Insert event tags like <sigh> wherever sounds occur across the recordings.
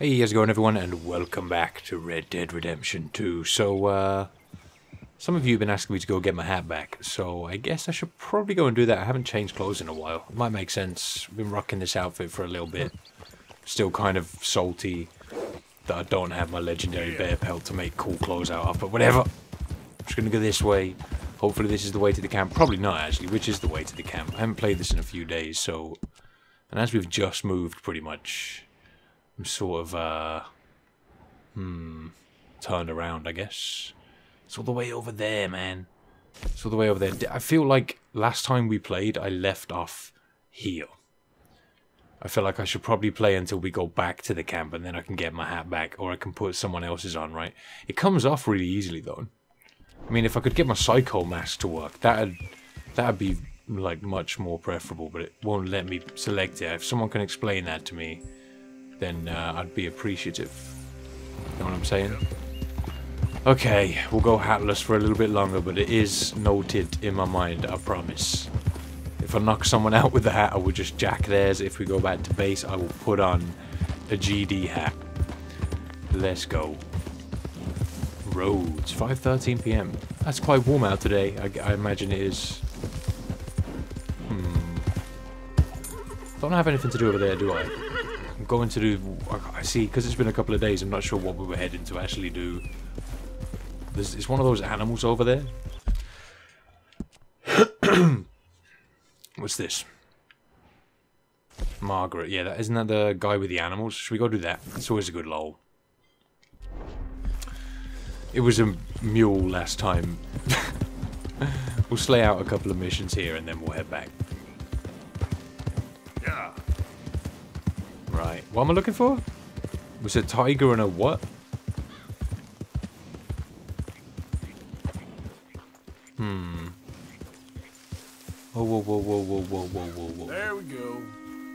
Hey, how's it going everyone and welcome back to Red Dead Redemption 2. So, uh, some of you have been asking me to go get my hat back, so I guess I should probably go and do that. I haven't changed clothes in a while. It might make sense. I've been rocking this outfit for a little bit. Still kind of salty that I don't have my legendary bear pelt to make cool clothes out of, but whatever. I'm just gonna go this way. Hopefully this is the way to the camp. Probably not actually, which is the way to the camp. I haven't played this in a few days, so... And as we've just moved pretty much, I'm sort of, uh, hmm, turned around, I guess. It's all the way over there, man. It's all the way over there. I feel like last time we played, I left off here. I feel like I should probably play until we go back to the camp and then I can get my hat back or I can put someone else's on, right? It comes off really easily, though. I mean, if I could get my psycho mask to work, that'd, that'd be, like, much more preferable, but it won't let me select it. If someone can explain that to me, then uh, I'd be appreciative. You know what I'm saying? Okay, we'll go hatless for a little bit longer, but it is noted in my mind, I promise. If I knock someone out with the hat, I will just jack theirs. If we go back to base, I will put on a GD hat. Let's go. Rhodes, 5.13 p.m. That's quite warm out today, I, I imagine it is. Hmm. Don't have anything to do over there, do I? I'm going to do... I see, because it's been a couple of days, I'm not sure what we were heading to actually do. There's, it's one of those animals over there. <coughs> What's this? Margaret, yeah, that isn't that the guy with the animals? Should we go do that? It's always a good lol. It was a mule last time. <laughs> we'll slay out a couple of missions here and then we'll head back. Right, what am I looking for? Was it tiger and a what? Hmm. Oh, whoa, whoa, whoa, whoa, whoa, whoa, whoa, whoa. There we go.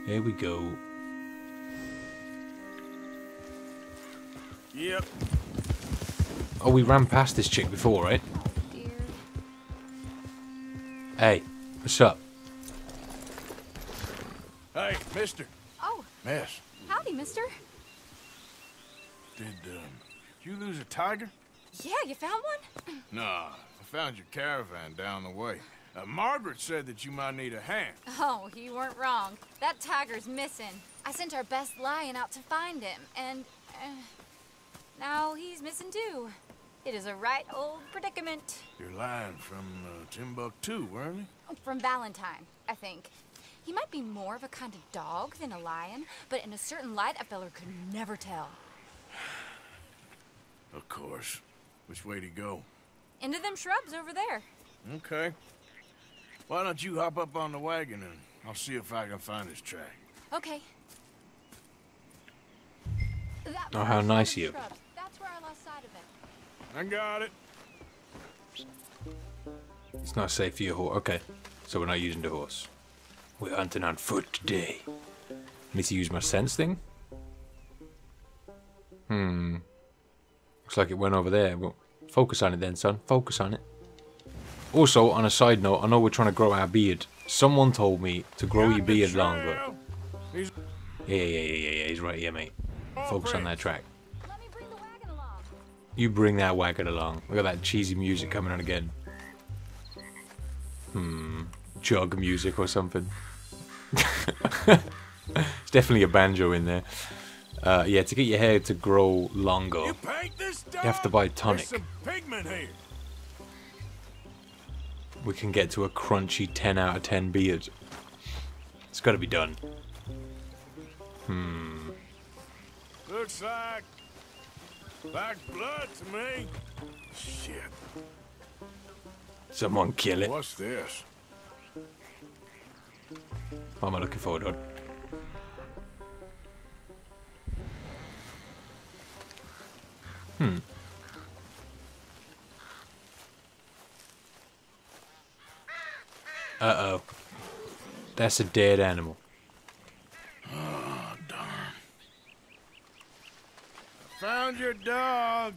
There we go. Yep. Oh, we ran past this chick before, right? Dear. Hey, what's up? Hey, mister. Miss. howdy, mister. Did, um, you lose a tiger? Yeah, you found one? <clears throat> Nah, I found your caravan down the way. Uh, Margaret said that you might need a hand. Oh, you weren't wrong. That tiger's missing. I sent our best lion out to find him, and uh, now he's missing too. It is a right old predicament. You're lying from uh, Timbuktu, weren't you? From Valentine, I think. He might be more of a kind of dog than a lion, but in a certain light, a feller could never tell. Of course. Which way to go? Into them shrubs over there. Okay. Why don't you hop up on the wagon and I'll see if I can find his track. Okay. That Oh, how nice one you. That's where I lost sight of it. I got it. It's not safe for your horse. Okay, so we're not using the horse. We're hunting on foot today. Need to use my sense thing? Hmm. Looks like it went over there. Well, focus on it then, son. Focus on it. Also, on a side note, I know we're trying to grow our beard. Someone told me to grow your beard longer. Yeah, yeah, yeah, yeah. He's right here, mate. Focus on that track. You bring that wagon along. Look at that cheesy music coming on again. Hmm. Jug music or something. <laughs> it's definitely a banjo in there. Uh, yeah, to get your hair to grow longer, You dog? have to buy tonic. some pigment here. we can get to a crunchy 10 out of 10 beard. It's got to be done. Hmm. Looks like like blood to me. Shit. Someone kill it. What's this? What am I looking for, Dad? Hmm. Uh-oh. That's a dead animal. Oh, darn. Found your dog.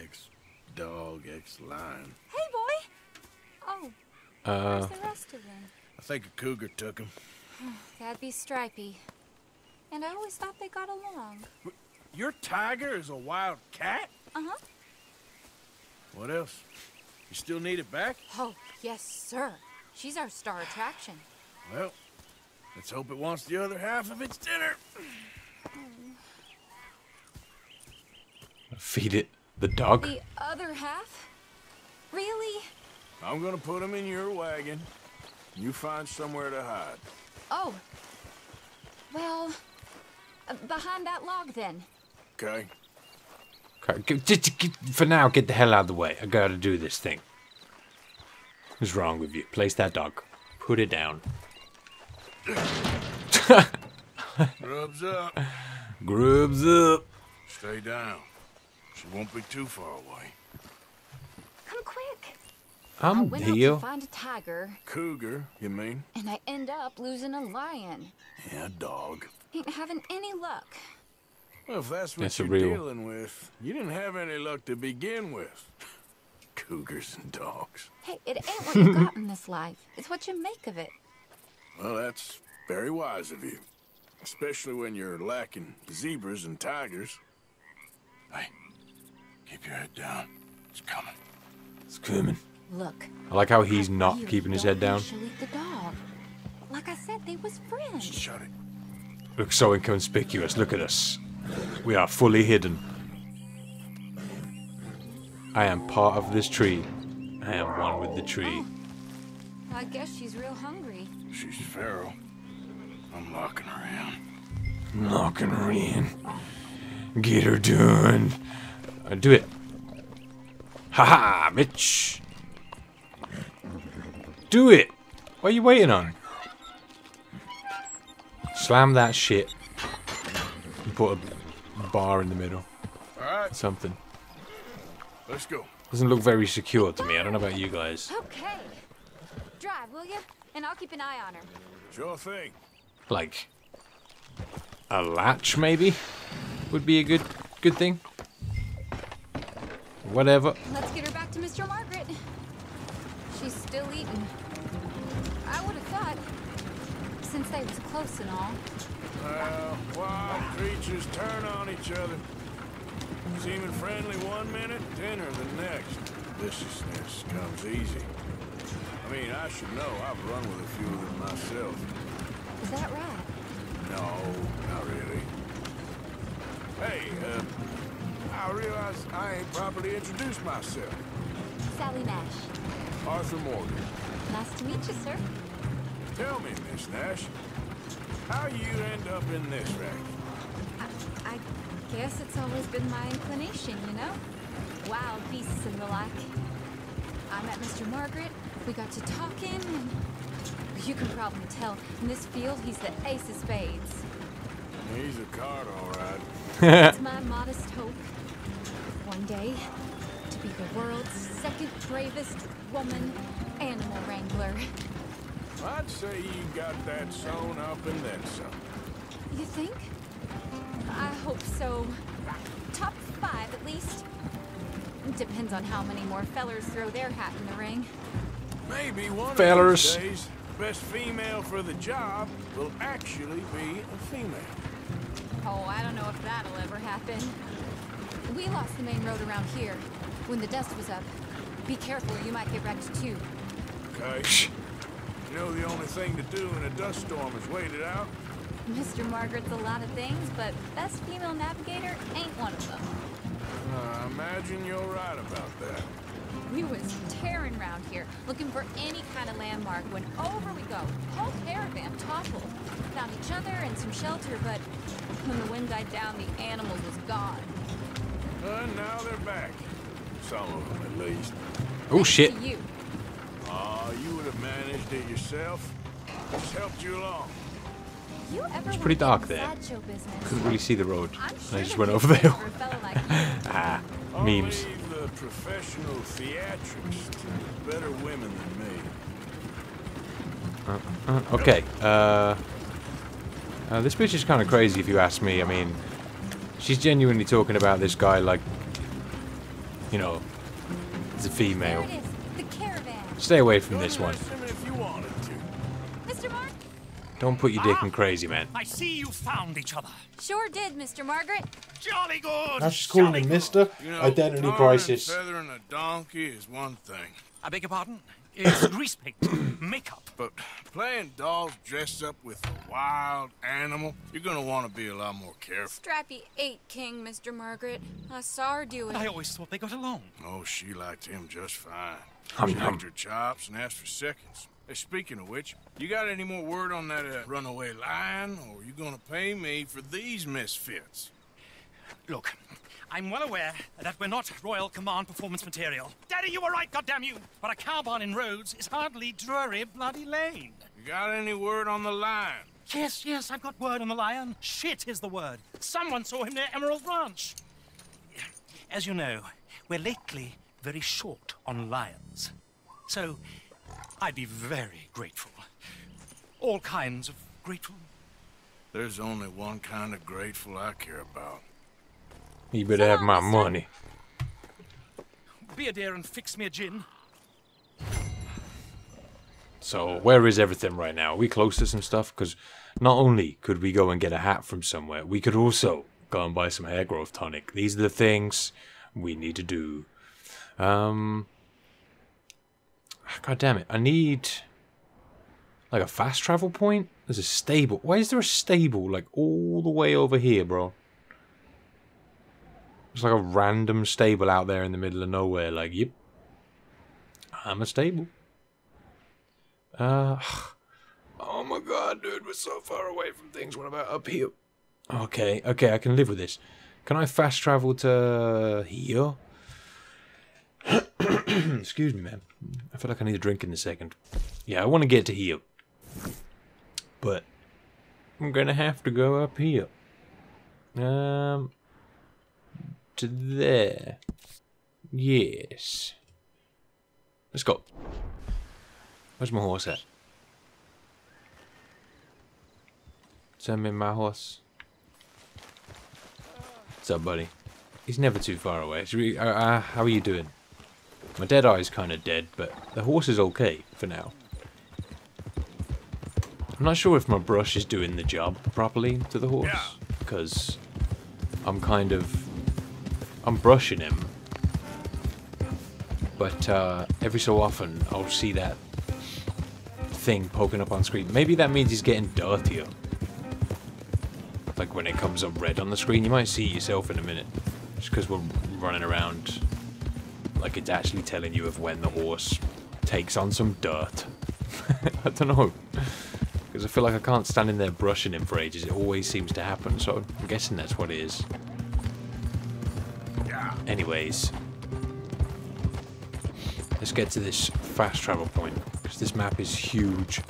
Ex dog, ex lion. Hey, boy. Oh, Uh, where's the rest of them? I think a cougar took him. <sighs> That'd be Stripey. and I always thought they got along. Your tiger is a wild cat? Uh-huh. What else? You still need it back? Oh, yes, sir. She's our star attraction. Well, let's hope it wants the other half of its dinner. Feed it the dog. The other half? Really? I'm gonna put him in your wagon. You find somewhere to hide. Oh. Well, uh, behind that log then. Okay? Okay, just get- For now, get the hell out of the way. I gotta do this thing. What's wrong with you? Place that dog. Put it down. Rubs up. <laughs> Grubs up. Stay down. She won't be too far away. Come quick. I I'm went out here. to find a tiger, Cougar, you mean? and I end up losing a lion. Yeah, dog. Ain't having any luck. Well, if that's what That's you're real- dealing with, you didn't have any luck to begin with. <laughs> Cougars and dogs. Hey, it ain't what you got in this life. It's what you make of it. Well, that's very wise of you. Especially when you're lacking zebras and tigers. Hey, keep your head down. It's coming. It's coming. Look. I like how he's not keeping his don't head down. usually the dog. Like I said, they was friends. Shut it. Looks so inconspicuous. Look at us. We are fully hidden. I am part of this tree. I am one with the tree. I guess she's real hungry. She's feral. I'm locking her in. Knocking her in. Get her done. Uh, do it. Haha, Mitch. Do it. What are you waiting on? Slam that shit. And put a bar in the middle. All right, Something. let's go. Doesn't look very secure to me. I don't know about you guys. Okay. Drive, will you? And I'll keep an eye on her. Sure thing. Like a latch, maybe, would be a good good thing. Whatever. Let's get her back to Mr. Margaret. She's still eating. I would have thought, since they was close and all. Well, wild creatures turn on each other. Seeming friendly one minute, dinner the next. Viciousness comes easy. I mean, I should know. I've run with a few of them myself. Is that right? No, not really. Hey, uh, I realize I ain't properly introduced myself. Sally Nash. Arthur Morgan. Nice to meet you, sir. Tell me, Miss Nash, how you end up in this racket? I, I guess it's always been my inclination, you know? Wild beasts and the like. I met Mr. Margaret, we got to talking, and you can probably tell, in this field, he's the ace of spades. He's a card, all right. It's my modest hope, one day, to be the world's second bravest woman animal wrangler. I'd say you got that sewn up and then some. You think? I hope so. Top five, at least. Depends on how many more fellers throw their hat in the ring. Maybe one Fellers. of these days, best female for the job will actually be a female. Oh, I don't know if that'll ever happen. We lost the main road around here when the dust was up. Be careful or you might get wrecked too. Okay? You know the only thing to do in a dust storm is wait it out? Mr. Margaret's a lot of things, but best female navigator ain't one of them. I imagine you're right about that. We was tearing round here, looking for any kind of landmark when over we go. Whole caravan toppled. Found each other and some shelter, but when the wind died down, the animals was gone. And now they're back. Some of them, at least. Oh shit. You. Aw, you would have managed it yourself. Just helped you along. You ever It's pretty dark there. Couldn't really see the road. I'm I just went over a there. place for a fella like <laughs> ah, memes. the professional theatrics better women than me. Uh, okay. Uh, uh, this bitch is kind of crazy, if you ask me. I mean, she's genuinely talking about this guy like, you know, it's a female. it is. Stay away from Couldn't this one. listen if you wanted to. Mr. Mark? Don't put your dick in ah, crazy, man. I see you found each other. Sure did, Mr. Margaret. Jolly good. Now she's calling jolly him. Mister. You know, Identity crisis. Feathering a donkey is one thing, I beg your pardon? It's grease paint, <clears throat> makeup. but playing dolls dressed up with a wild animal, you're gonna want to be a lot more careful. Stripey ate King, Mr. Margaret. I saw her do it. I always thought they got along. Oh, she liked him just fine. Hum, she hum. licked her chops and asked for seconds. Hey, speaking of which, you got any more word on that uh, runaway lion, or you gonna pay me for these misfits? Look, I'm well aware that we're not Royal Command performance material. Daddy, you were right, goddamn you! But a cow barn in Rhodes is hardly Drury Bloody Lane. You got any word on the lion? Yes, yes, I've got word on the lion. Shit is the word. Someone saw him near Emerald Ranch. As you know, we're lately very short on lions. So, I'd be very grateful. All kinds of grateful. There's only one kind of grateful I care about. You better have my money. Be a dear and fix me a gin. So, where is everything right now? Are we close to some stuff? Because not only could we go and get a hat from somewhere, we could also go and buy some hair growth tonic. These are the things we need to do. Um. God damn it. I need. Like a fast travel point? There's a stable. Why is there a stable, like, all the way over here, bro? It's like a random stable out there in the middle of nowhere. Like, yep. I'm a stable. Uh, <sighs> oh my god, dude, we're so far away from things. What about up here? Okay, okay, I can live with this. Can I fast travel to here? <clears throat> Excuse me, man. I feel like I need a drink in a second. Yeah, I want to get to here. But I'm gonna have to go up here. Um, to there. Yes. Let's go. Where's my horse at? Send me my horse. What's up, buddy? He's never too far away. We, uh, uh, how are you doing? My dead eye's kind of dead, but the horse is okay for now. I'm not sure if my brush is doing the job properly to the horse, because I'm kind of I'm brushing him, but uh, every so often I'll see that thing poking up on screen. Maybe that means he's getting dirtier. Like when it comes up red on the screen, you might see it yourself in a minute, just because we're running around like it's actually telling you of when the horse takes on some dirt. <laughs> I don't know. Because I feel like I can't stand in there brushing him for ages. It always seems to happen, so I'm guessing that's what it is. Anyways, let's get to this fast travel point because this map is huge.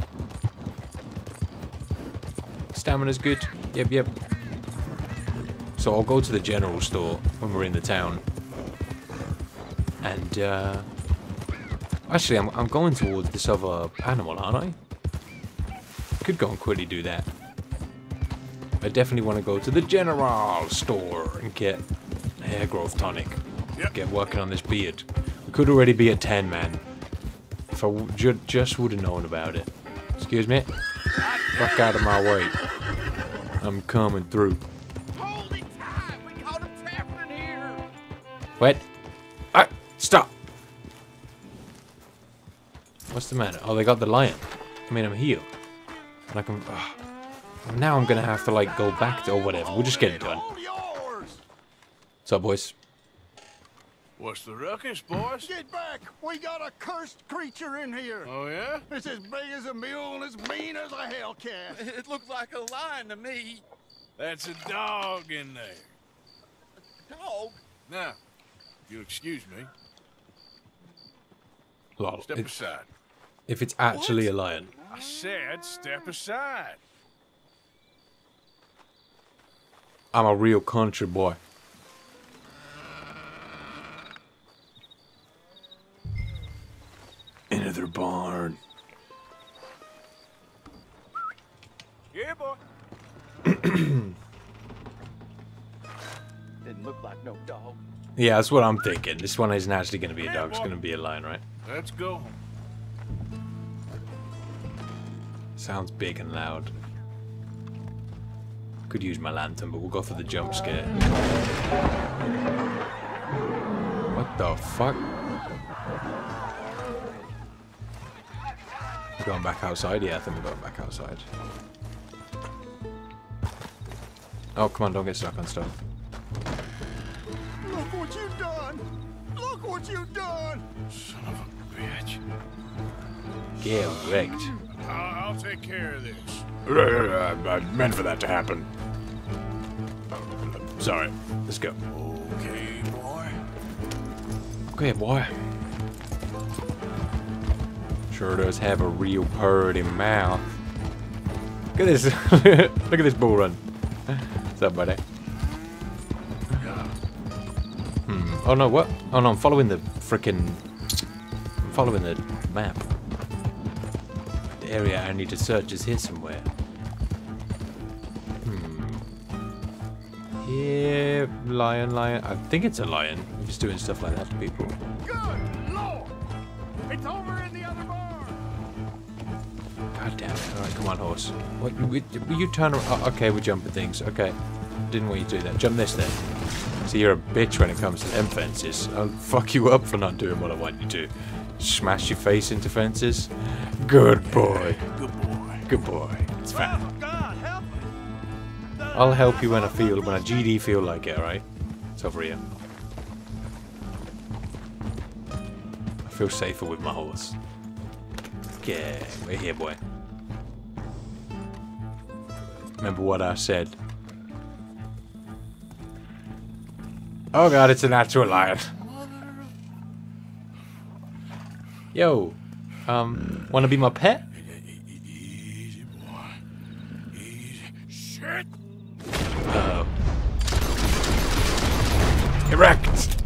Stamina's good. Yep, yep. So I'll go to the general store when we're in the town. And, uh... Actually, I'm, I'm going towards this other animal, aren't I? Could go and quickly do that. I definitely want to go to the general store and get hair growth tonic. Yep. Get working on this beard. We could already be at 10, man. If I w- ju- just would have known about it. Excuse me? Fuck out of my way. I'm coming through. Hold it tight! We got a traveling here! What? Ah, stop! What's the matter? Oh, they got the lion. I mean, I'm here. And I can... Now I'm gonna have to, like, go back to... Or whatever. We'll just get it done. All yours. What's up, boys? What's the ruckus, boys? Get back! We got a cursed creature in here. Oh yeah? It's as big as a mule and as mean as a hellcat. <laughs> It looked like a lion to me. That's a dog in there. Dog? Now, you excuse me. Lol. Step It- aside. if it's actually a lion. I said step aside. I'm a real country boy. Into their barn. Yeah, boy. <clears throat> Didn't look like no dog. Yeah, that's what I'm thinking. This one isn't actually going to be a dog. It's going to be a lion, right? Let's go. Sounds big and loud. Could use my lantern, but we'll go for the jump scare. What the fuck? Going back outside? Yeah, I think we're going back outside. Oh, come on, don't get stuck on stuff. Look what you've done! Look what you've done! Son of a bitch. Get wrecked. I'll, I'll take care of this. I meant for that to happen. Sorry. Let's go. Okay, boy. Okay, boy. Sure does have a real purty mouth. Look at this. <laughs> Look at this bull run. What's up, buddy? Hmm. Oh no, what? Oh no, I'm following the frickin' I'm following the map. The area I need to search is here somewhere. Hmm. Yeah, lion, lion. I think it's a lion. Just doing stuff like that to people. Good it. Alright, come on, horse. What, will you turn around? Oh, okay, we're jumping things. Okay. Didn't want you to do that. Jump this then. So you're a bitch when it comes to them fences. I'll fuck you up for not doing what I want you to. Smash your face into fences. Good boy. Good boy. Good boy. It's fine. God, help me. I'll help you when I feel, when I GD feel like it, alright? It's over here. I feel safer with my horse. Yeah, we're here, boy. Remember what I said. Oh god, it's a natural lion. Yo, um, wanna be my pet? Easy, boy. Easy. Shit! Uh-oh. Erect!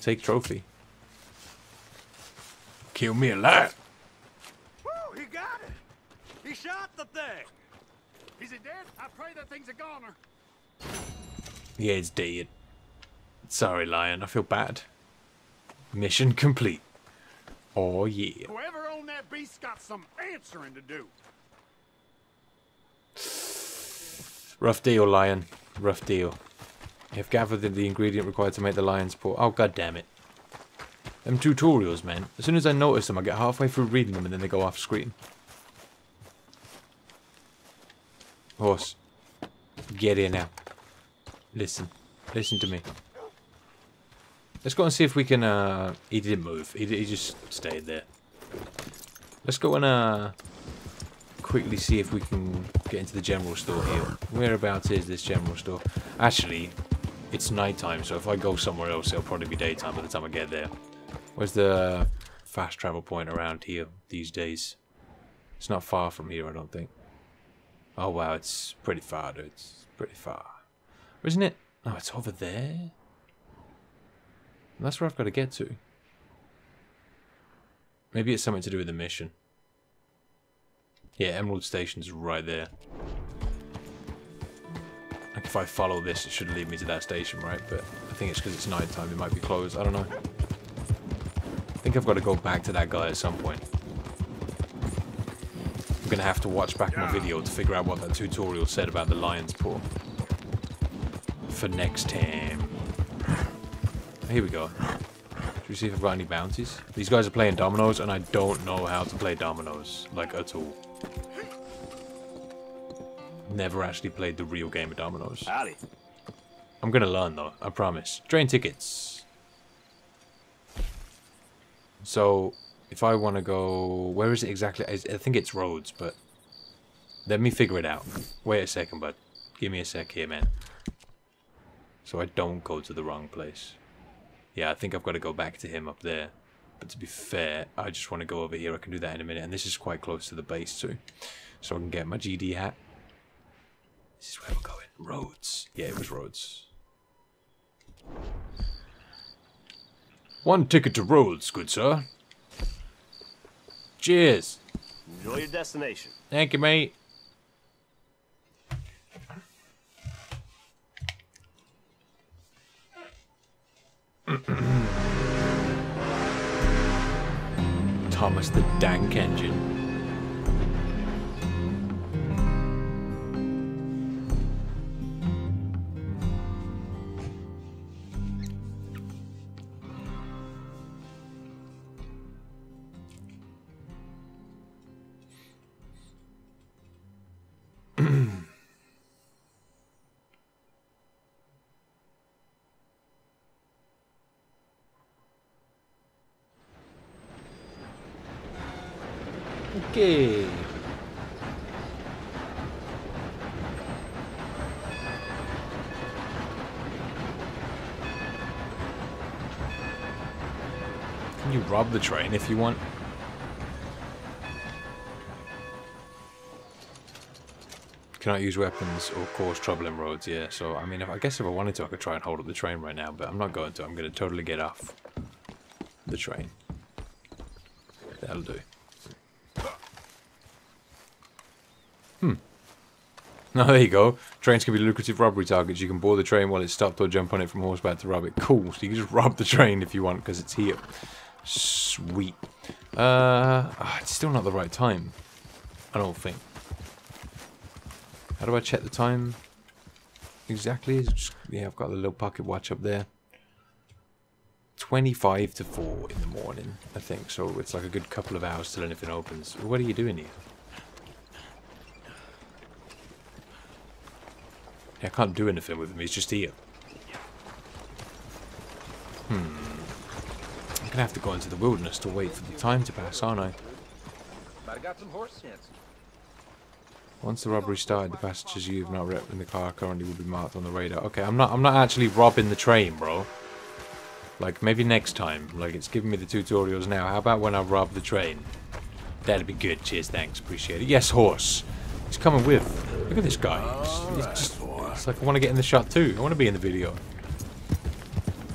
Take trophy. Kill me alive. Woo, he got it! He shot the thing! Is it dead? I pray that thing's a goner. Yeah, it's dead. Sorry, Lion. I feel bad. Mission complete. Oh, yeah. Whoever owned that beast's got some answering to do. Rough deal, Lion. Rough deal. You've gathered the ingredient required to make the lion's paw. Oh, god damn it. Them tutorials, man. As soon as I notice them, I get halfway through reading them and then they go off screen. Horse. Get here now. Listen. Listen to me. Let's go and see if we can, uh... He didn't move. He, he just stayed there. Let's go and, uh... Quickly see if we can get into the general store here. Whereabouts is this general store? Actually, it's nighttime, so if I go somewhere else, it'll probably be daytime by the time I get there. Where's the uh, fast travel point around here these days? It's not far from here, I don't think. Oh wow, it's pretty far, dude. It's pretty far. Isn't it? Oh, it's over there? That's where I've got to get to. Maybe it's something to do with the mission. Yeah, Emerald Station's right there. Like if I follow this, it should lead me to that station, right? But I think it's because it's night time. It might be closed. I don't know. I think I've got to go back to that guy at some point. I'm going to have to watch back my video to figure out what that tutorial said about the lion's paw. For next time. Here we go. Should we see if I've got any bounties? These guys are playing dominoes, and I don't know how to play dominoes. Like, at all. Never actually played the real game of dominoes. I'm gonna learn though, I promise. Train tickets. So, if I want to go, where is it exactly? I think it's Rhodes, but let me figure it out. Wait a second, bud. Give me a sec here, man. So I don't go to the wrong place. Yeah, I think I've got to go back to him up there. But to be fair, I just want to go over here. I can do that in a minute, and this is quite close to the base too, so I can get my GD hat. This is where we're going. Rhodes. Yeah, it was Rhodes. One ticket to Rhodes, good sir. Cheers. Enjoy your destination. Thank you, mate. Thomas the Dank Engine. Okay. Can you rob the train if you want? Cannot use weapons or cause trouble in Rhodes, yeah. So, I mean, if, I guess if I wanted to, I could try and hold up the train right now, but I'm not going to. I'm going to totally get off the train. That'll do. <laughs> No, there you go. Trains can be lucrative robbery targets. You can board the train while it's stopped or jump on it from horseback to rob it. Cool. So you can just rob the train if you want because it's here. Sweet. Uh, ah, it's still not the right time. I don't think. How do I check the time? Exactly. Just- yeah, I've got the little pocket watch up there. 25 to 4 in the morning, I think. So it's like a good couple of hours till anything opens. What are you doing here? I can't do anything with him. He's just here. Hmm. I'm gonna have to go into the wilderness to wait for the time to pass, aren't I? Once the robbery started, the passengers you've not wrecked in the car currently will be marked on the radar. Okay, I'm not. I'm not actually robbing the train, bro. Like maybe next time. Like it's giving me the tutorials now. How about when I rob the train? That'd be good. Cheers, thanks, appreciate it. Yes, horse. He's coming with. Look at this guy. He's- he's just- it's like I want to get in the shot too. I want to be in the video.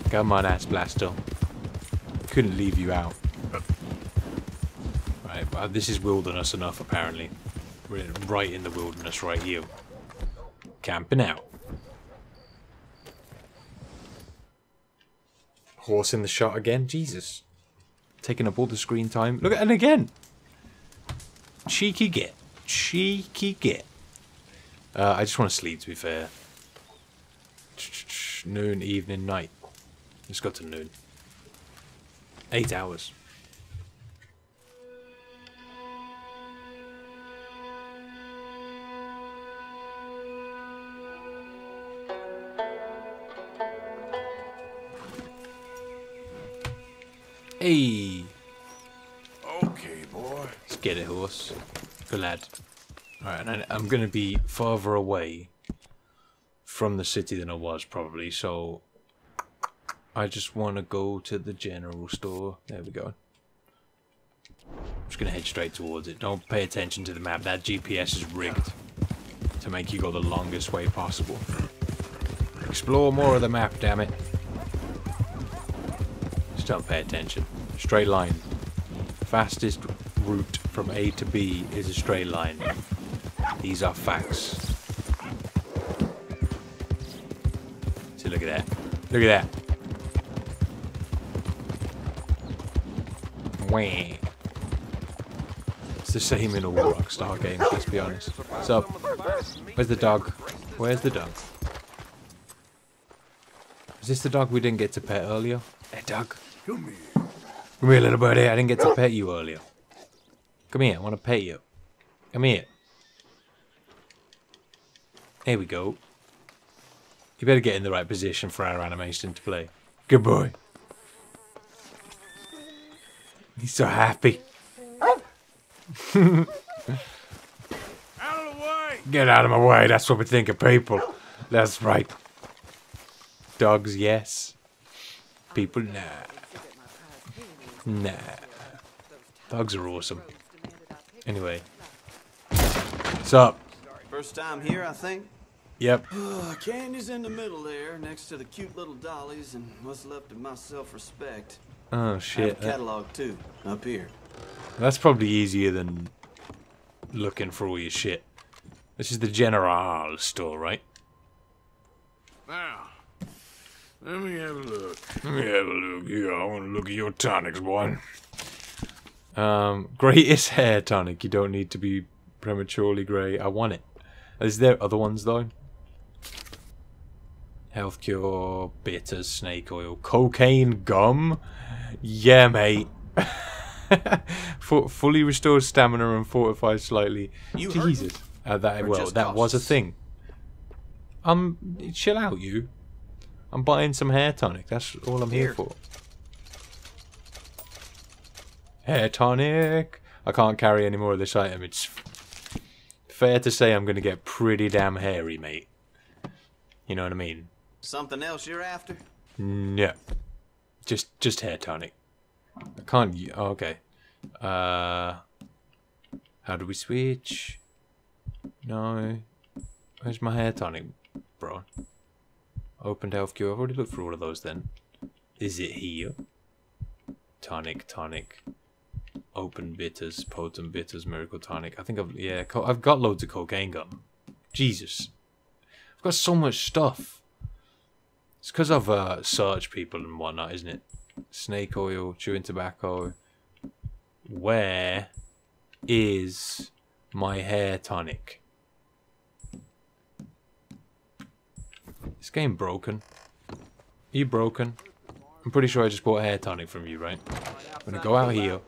Come on, ass blaster. Couldn't leave you out. Right, but this is wilderness enough apparently. We're right in the wilderness right here. Camping out. Horse in the shot again? Jesus. Taking up all the screen time. Look at and again. Cheeky git. Cheeky get. Uh, I just want to sleep to be fair. <tsk> Noon, evening, night. Let's go to noon. Eight hours. Hey, Okay, boy. let's get it, horse. Good lad. Alright, and I'm going to be farther away from the city than I was, probably, so I just want to go to the general store. There we go. I'm just going to head straight towards it. Don't pay attention to the map. That GPS is rigged to make you go the longest way possible. Explore more of the map, damn it. Just don't pay attention. Straight line. Fastest route from A to B is a straight line. These are facts. See, look at that. Look at that. Wah. It's the same in all Rockstar games, let's be honest. So, where's the dog? Where's the dog? Is this the dog we didn't get to pet earlier? Hey, dog. Come here. Come here, little birdie. I didn't get to pet you earlier. Come here. I want to pet you. Come here. There we go. You better get in the right position for our animation to play. Good boy. He's so happy. Out of the way! Get out of my way. That's what we think of people. That's right. Dogs, yes. People, nah. Nah. Dogs are awesome. Anyway. What's up? First time here, I think. Yep. Uh, <sighs> candy's in the middle there, next to the cute little dollies, and what's left of my self-respect. Oh, I have a shit. Catalog too, up here. That's probably easier than looking for all your shit. This is the General store, right? Now, let me have a look. Let me have a look. Yeah, I want to look at your tonics, boy. Um, greatest hair tonic. You don't need to be prematurely grey. I want it. Is there other ones though? Health cure, bitters, snake oil, cocaine gum. Yeah, mate. <laughs> fully restores stamina and fortifies slightly. You Jesus. Uh, that Or well, that was a thing. Um, chill out, you. I'm buying some hair tonic. That's all I'm here Here. for. Hair tonic. I can't carry any more of this item. It's fair to say I'm going to get pretty damn hairy, mate. You know what I mean? Something else you're after? No. Just just hair tonic. I can't oh, okay. Uh how do we switch? No. Where's my hair tonic, bro? Opened health cure. I've already looked for all of those then. Is it here? Tonic, tonic. Open bitters, potent bitters, miracle tonic. I think I've yeah, I've got loads of cocaine gum. Jesus. I've got so much stuff. It's because I've uh, searched people and whatnot, isn't it? Snake oil, chewing tobacco. Where is my hair tonic? This game broken. Are you broken? I'm pretty sure I just bought hair tonic from you, right? I'm gonna go out here.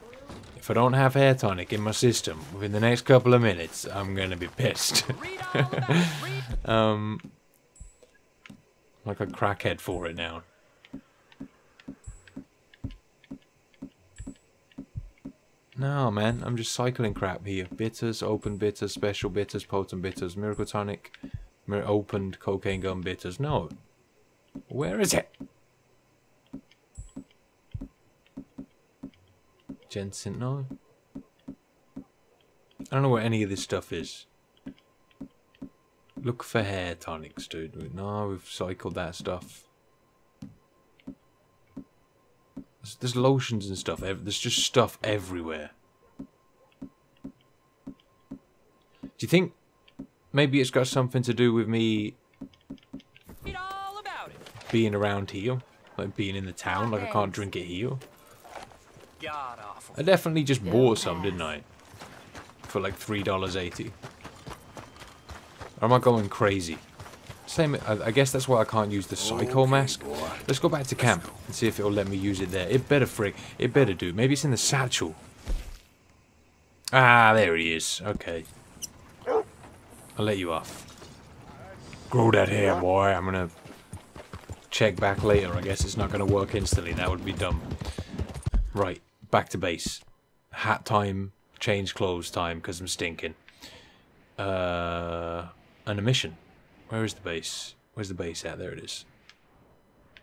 If I don't have hair tonic in my system within the next couple of minutes, I'm gonna be pissed. <laughs> um, like a crackhead for it now. No, man, I'm just cycling crap here. Bitters, open bitters, special bitters, potent bitters, miracle tonic, mir- opened cocaine gum bitters. No. Where is it? Jensen, no. I don't know where any of this stuff is. Look for hair tonics, dude. No, we've cycled that stuff. There's, there's lotions and stuff. There's just stuff everywhere. Do you think maybe it's got something to do with me being around here? Like being in the town? Like I can't drink it here? I definitely just bought some, didn't I? For like $3.80. Or am I going crazy? Same, I, guess that's why I can't use the psycho mask. Let's go back to camp and see if it'll let me use it there. It better frick. It better do. Maybe it's in the satchel. Ah, there he is. Okay. I'll let you off. Grow that hair, boy. I'm gonna check back later. I guess it's not gonna work instantly. That would be dumb. Right, back to base. Hat time, change clothes time because I'm stinking. Uh, and a mission. Where is the base? Where's the base at? There it is.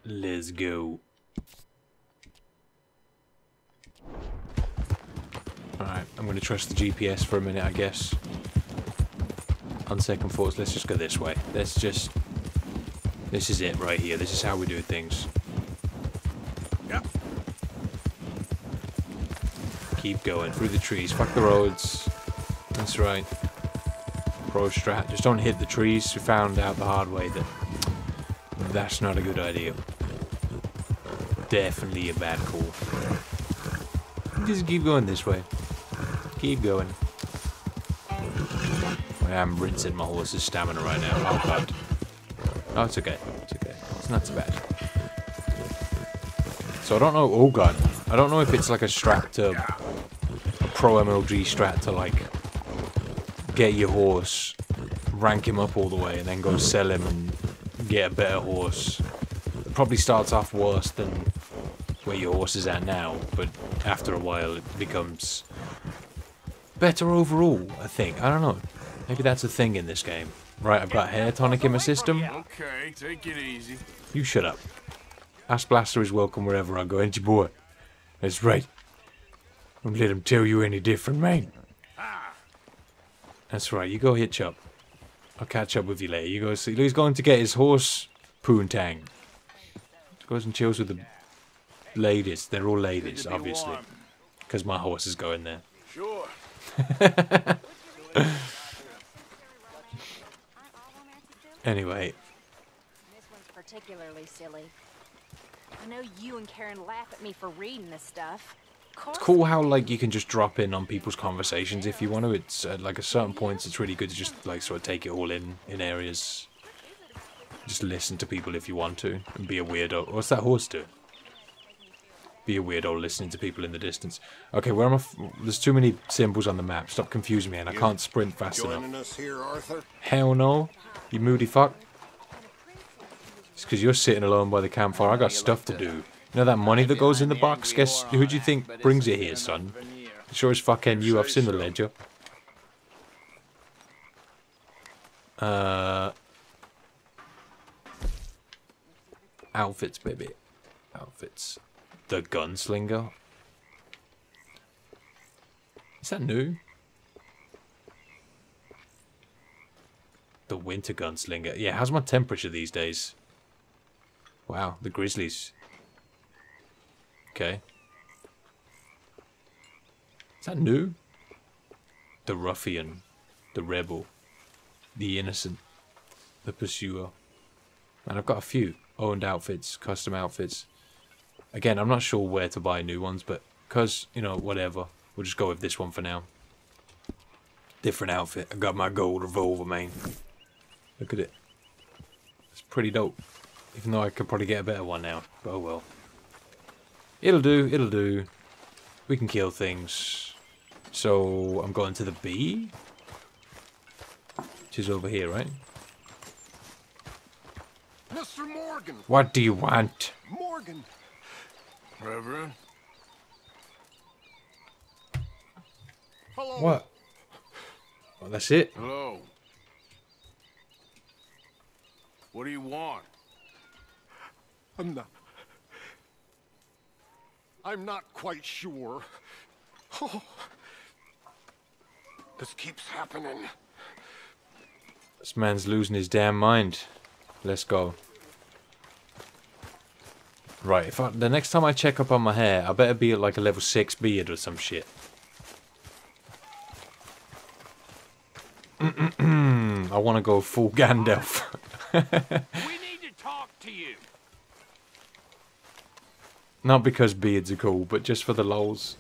Let's go. Alright, I'm going to trust the GPS for a minute, I guess. On second thoughts, let's just go this way. Let's just... This is it right here. This is how we do things. Yep. Keep going through the trees. Fuck the roads. That's right. Pro strat. Just don't hit the trees. We found out the hard way that that's not a good idea. Definitely a bad call. Just keep going this way. Keep going. I am rinsing my horse's stamina right now. Oh god. Oh, it's okay. It's okay. It's not too bad. So I don't know. Oh god. I don't know if it's like a strat to a pro MLG strat to like get your horse, rank him up all the way, and then go sell him and get a better horse. It probably starts off worse than where your horse is at now, but after a while it becomes better overall. I think. I don't know. Maybe that's a thing in this game. Right, I've got hair tonic in my system. Okay, take it easy. You shut up. Ass Blaster is welcome wherever I go, ain't you, boy? That's right. Don't let him tell you any different, man. That's right, you go hitch up. I'll catch up with you later. You go see. He's going to get his horse, Poontang. Goes and chills with the ladies. They're all ladies, be obviously. Because my horse is going there. Sure. <laughs> <laughs> Anyway, This one's particularly silly. I know you and Karen laugh at me for reading this stuff, course. It's cool how like you can just drop in on people's conversations if you want to. It's uh, at like a certain points, it's really good to just like sort of take it all in in areas. Just listen to people if you want to, and be a weirdo. What's that horse do? Be a weirdo listening to people in the distance. Okay, where am I? F There's too many symbols on the map. Stop confusing me, and I can't sprint fast enough. Us here, Arthur? Hell no, you moody fuck. It's because you're sitting alone by the campfire. I got stuff to do. You know that money that goes in the box? Guess who do you think brings it here, son? Sure as fuck fucking you. I've seen the ledger. Uh, outfits, baby. Outfits. The gunslinger. Is that new? The winter gunslinger. Yeah, how's my temperature these days? Wow, the grizzlies. Okay. Is that new? The ruffian. The rebel. The innocent. The pursuer. And I've got a few owned outfits, custom outfits. Again, I'm not sure where to buy new ones, but because, you know, whatever. We'll just go with this one for now. Different outfit. I got my gold revolver, man. Look at it. It's pretty dope. Even though I could probably get a better one now. But oh well. It'll do, it'll do. We can kill things. So, I'm going to the B? Which is over here, right? Mr. Morgan! What do you want? Morgan! Reverend? Hello! What? Well, that's it. Hello. What do you want? I'm not... I'm not quite sure. Oh. This keeps happening. This man's losing his damn mind. Let's go. Right, if I, the next time I check up on my hair, I better be at like a level 6 beard or some shit. <clears throat> I want to go full Gandalf. <laughs> We need to talk to you. Not because beards are cool, but just for the lols.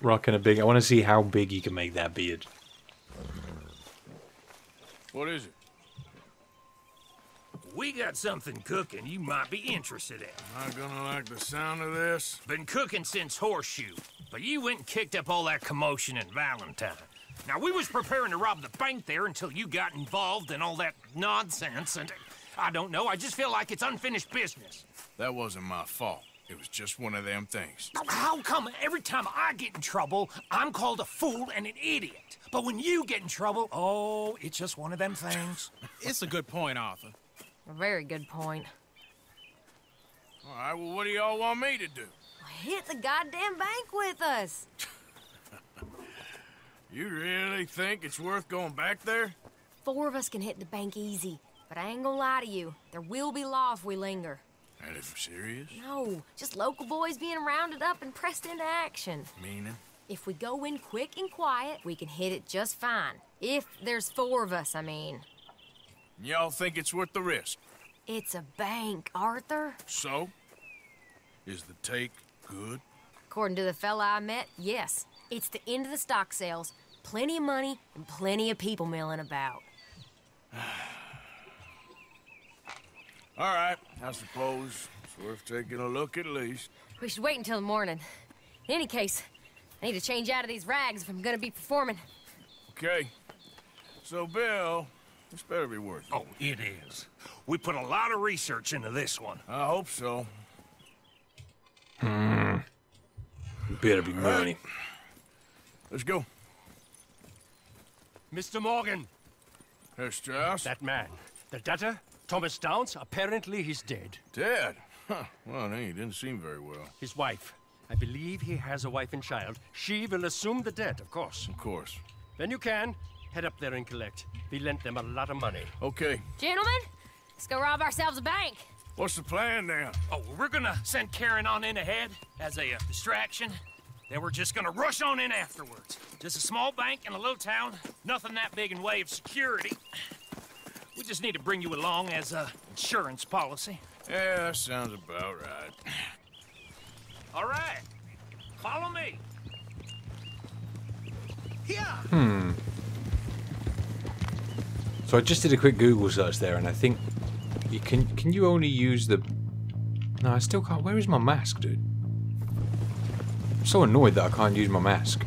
Rocking a big... I want to see how big you can make that beard. What is it? We got something cooking you might be interested in. I'm not gonna like the sound of this. Been cooking since Horseshoe, but you went and kicked up all that commotion in Valentine. Now, we was preparing to rob the bank there until you got involved in all that nonsense, and I don't know, I just feel like it's unfinished business. That wasn't my fault. It was just one of them things. How come every time I get in trouble, I'm called a fool and an idiot? But when you get in trouble, oh, it's just one of them things. <laughs> It's a good point, Arthur. A very good point. All right, well, what do y'all want me to do? Hit the goddamn bank with us. <laughs> You really think it's worth going back there? Four of us can hit the bank easy, but I ain't gonna lie to you. There will be law if we linger. And if we're serious? No, just local boys being rounded up and pressed into action. Meaning? If we go in quick and quiet, we can hit it just fine. If there's four of us, I mean. Y'all think it's worth the risk? It's a bank, Arthur. So? Is the take good? According to the fella I met, yes. It's the end of the stock sales. Plenty of money and plenty of people milling about. <sighs> <sighs> All right, I suppose it's worth taking a look at least. We should wait until the morning. In any case, I need to change out of these rags if I'm gonna be performing. Okay. So, Bill, this better be worth it. Oh, it is. We put a lot of research into this one. I hope so. Hmm. Better be money. Let's go. Mr. Morgan, Herr Strauss? that man, the debtor, Thomas Downs, apparently he's dead. Dead? Huh. Well, he didn't seem very well. His wife, I believe he has a wife and child. She will assume the debt, of course. Of course. Then you can head up there and collect. We lent them a lot of money. Okay. Gentlemen, let's go rob ourselves a bank. What's the plan now? Oh, we're gonna send Karen on in ahead as a uh, distraction. Then we're just gonna rush on in afterwards. Just a small bank in a little town. Nothing that big in way of security. We just need to bring you along as a insurance policy. Yeah, that sounds about right. All right. Follow me. Hmm. So I just did a quick Google search there, and I think you can. Can you only use the? No, I still can't. Where is my mask, dude? I'm so annoyed that I can't use my mask.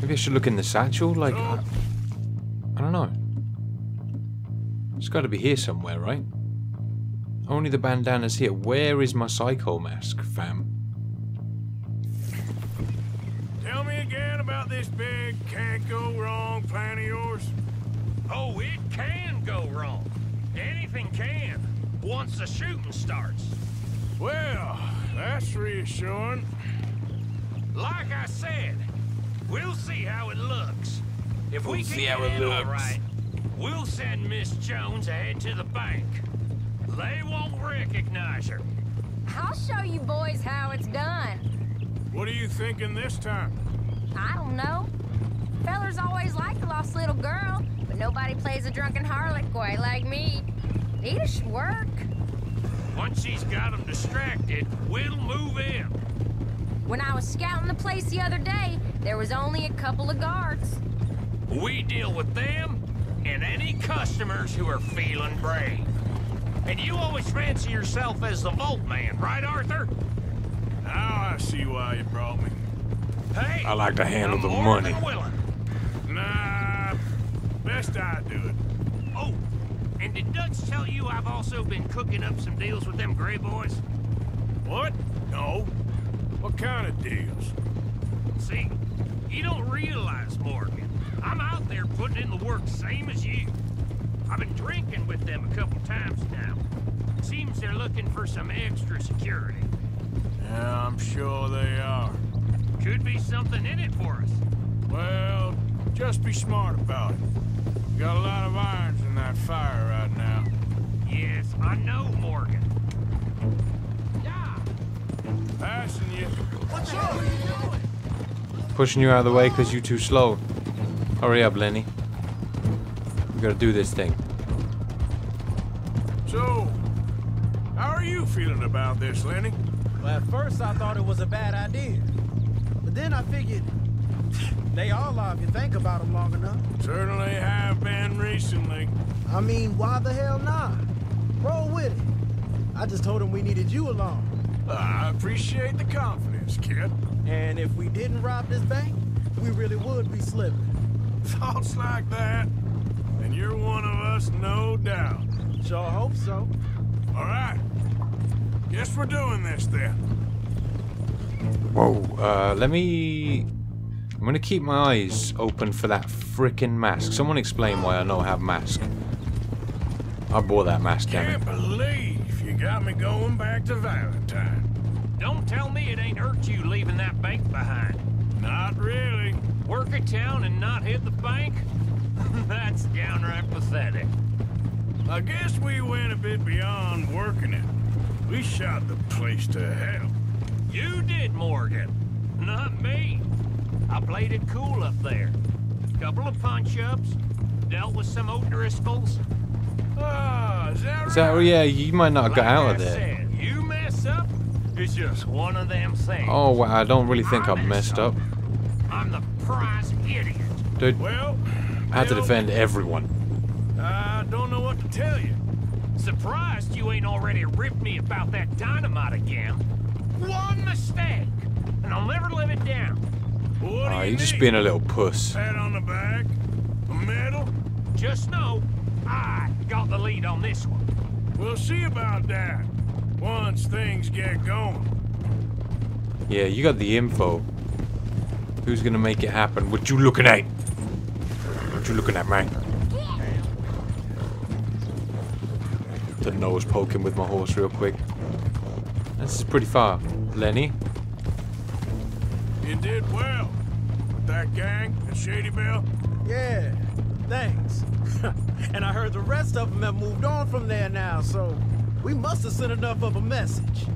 Maybe I should look in the satchel. Like, I, I don't know. It's got to be here somewhere, right? Only the bandana's here. Where is my psycho mask, fam? Tell me again about this big can't go wrong plan of yours. Oh, it can go wrong. Anything can, once the shooting starts. Well, that's reassuring. Like I said, we'll see how it looks. If We'll we see get how it looks. right, we'll send Miss Jones ahead to the bank. They won't recognize her. I'll show you boys how it's done. What are you thinking this time? I don't know. Fellers always like a lost little girl, but nobody plays a drunken harlot quite like me. Nita should work. Once she's got them distracted, we'll move in. When I was scouting the place the other day, there was only a couple of guards. We deal with them and any customers who are feeling brave. And you always fancy yourself as the Vault Man, right, Arthur? Now I see why you brought me. Hey, I like to handle I'm the more money. than willing. Nah, best I do it. Oh, and did Dutch tell you I've also been cooking up some deals with them Gray Boys? What? No. What kind of deals? See, you don't realize, Morgan. I'm out there putting in the work same as you. I've been drinking with them a couple times now. Seems they're looking for some extra security. Yeah, I'm sure they are. Could be something in it for us. Well, just be smart about it. Got a lot of irons in that fire right now. Yes, I know, Morgan. Passing you. What's up? What are you doing? Pushing you out of the way because you're too slow. Hurry up, Lenny. We gotta do this thing. So, how are you feeling about this, Lenny? Well, at first I thought it was a bad idea. But then I figured <laughs> they all are if you think about them long enough. Certainly have been recently. I mean, why the hell not? Roll with it. I just told him we needed you along. I appreciate the confidence, kid. And if we didn't rob this bank, we really would be slipping. Thoughts like that, and you're one of us, no doubt. Sure hope so. All right. Guess we're doing this then. Whoa, uh, let me... I'm gonna keep my eyes open for that frickin' mask. Someone explain why I don't have mask. I bought that mask, damn Can't it. believe you got me going back to Valentine. Don't tell me it ain't hurt you leaving that bank behind. Not really. Work a town and not hit the bank? <laughs> That's downright pathetic. I guess we went a bit beyond working it. We shot the place to hell. You did, Morgan. Not me. I played it cool up there. Couple of punch-ups, dealt with some O'Driscolls. Ah, is that Is that, oh yeah, you might not have got Like out I of there. Said, you mess up, it's just one of them things. Oh, wow, I don't really think I messed up. I'm the prize idiot. Dude, Well, I had to defend everyone. I don't know what to tell you. Surprised you ain't already ripped me about that dynamite again. One mistake, and I'll never live it down. What do Ah, you you're just being a little puss. Pat on the back? A medal? Just know, I got the lead on this one. We'll see about that. Once things get going. Yeah, you got the info. Who's gonna make it happen? What you looking at? What you looking at, man? The nose poking with my horse real quick. This is pretty far. Lenny? You did well. With that gang at Shady Belle. Yeah, thanks. <laughs> and I heard the rest of them have moved on from there now, so we must have sent enough of a message.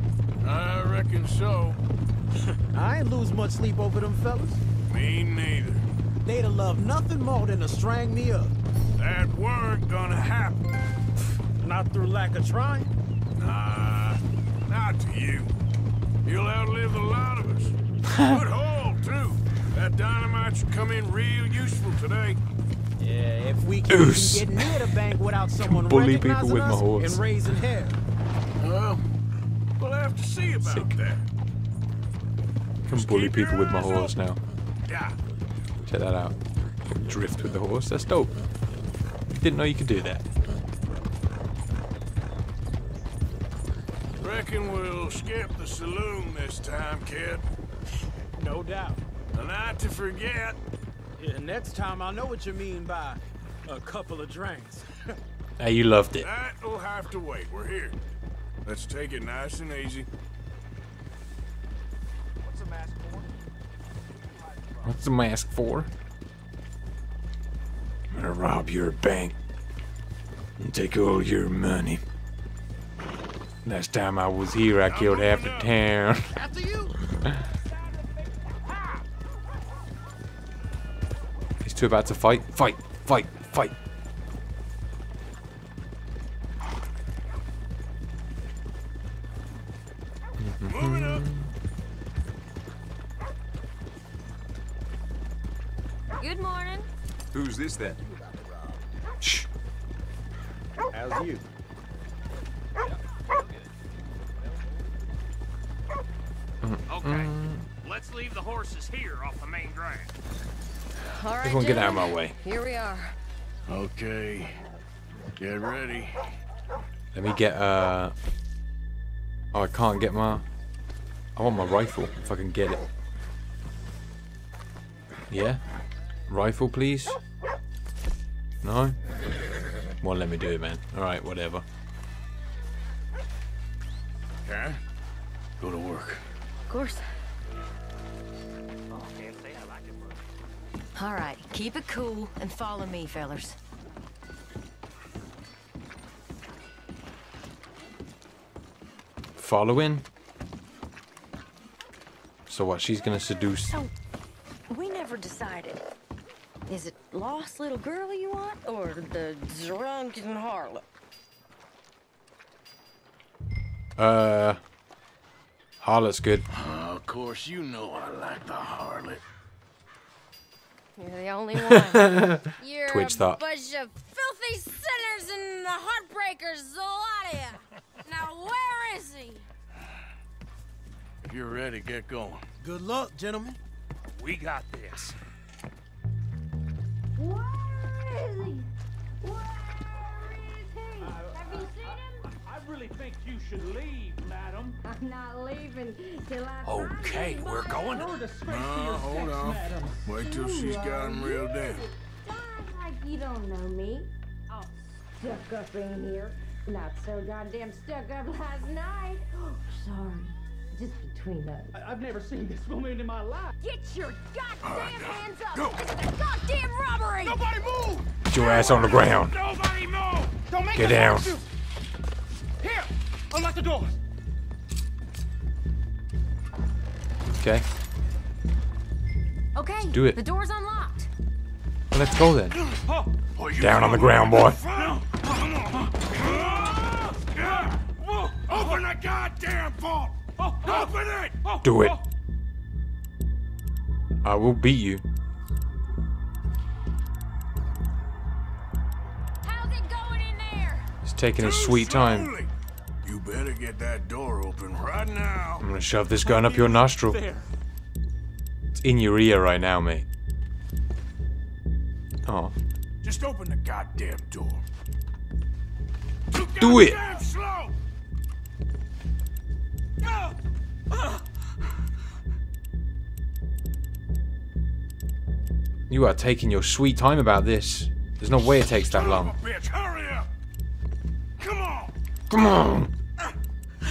I reckon so. <laughs> I ain't lose much sleep over them fellas. Me neither. They'd have loved nothing more than to strang me up. That weren't gonna happen. <laughs> Not through lack of trying. Nah, not to you. You'll outlive a lot of us. <laughs> Good haul, too. That dynamite should come in real useful today. Yeah, if we can Oos. get near the bank without someone bully people recognizing with my us horse. and raising hell. Well, we'll have to see about Sick. that. Can bully people with my horse now. Yeah. Check that out. Drift with the horse. That's dope. Didn't know you could do that. Reckon we'll skip the saloon this time, kid. No doubt. A night to forget. Yeah, next time I know what you mean by a couple of drinks. <laughs> Hey, you loved it. That'll have to wait. We're here. Let's take it nice and easy. The mask for? I'm gonna rob your bank and take all your money. Last time I was here, I killed half the town. <laughs> After you. These two about to fight. Fight, fight, fight. Who's this then? Shh. How's you? Okay, let's leave the horses here off the main drag. All right, Everyone get out of my way. Here we are. Okay. Get ready. Let me get, uh... Oh, I can't get my... I want my rifle, if I can get it. Yeah? Rifle, please? No? Won't let me do it, man. Alright, whatever. Okay. Go to work. Of course. All right, keep it cool and follow me, fellers. Following? So what, she's gonna seduce... So, we never decided. Is it lost little girl you want, or the drunken harlot? Uh... Harlot's good. Uh, of course, you know I like the harlot. You're the only one. <laughs> You're Twitch a thought. bunch of filthy sinners and the heartbreakers, the lot of ya. Now where is he? If you're ready, get going. Good luck, gentlemen. We got this. Where is he? Where is he? Have you seen him? I really think you should leave, madam. I'm not leaving till I Okay, we're going. You're oh, a disgrace No, to your hold on. madam. Wait till she's got him reeled in. Don't like you don't know me. All stuck up in here. Not so goddamn stuck up last night. Oh, <gasps> Sorry. Just between us. I- I've never seen this woman in my life. Get your goddamn hands up! Go. This is a goddamn robbery! Nobody move! Get your ass on the ground. Nobody move! Don't make Get us down. hurt. Here, unlock the doors. Okay, Okay, do it. The door's unlocked. well, let's go then. Oh, Down on the ground, me? boy. Come on. Open the goddamn vault! Open it! Do it. I will beat you. How's it going in there? He's taking his Too sweet time. You better get that door open right now. I'm gonna shove this gun up your nostril. there. It's in your ear right now, mate. Oh, Just open the goddamn door. Do it. goddamn slow. You are taking your sweet time about this. There's no way it takes that long. of a bitch, hurry up! Come on! Come on.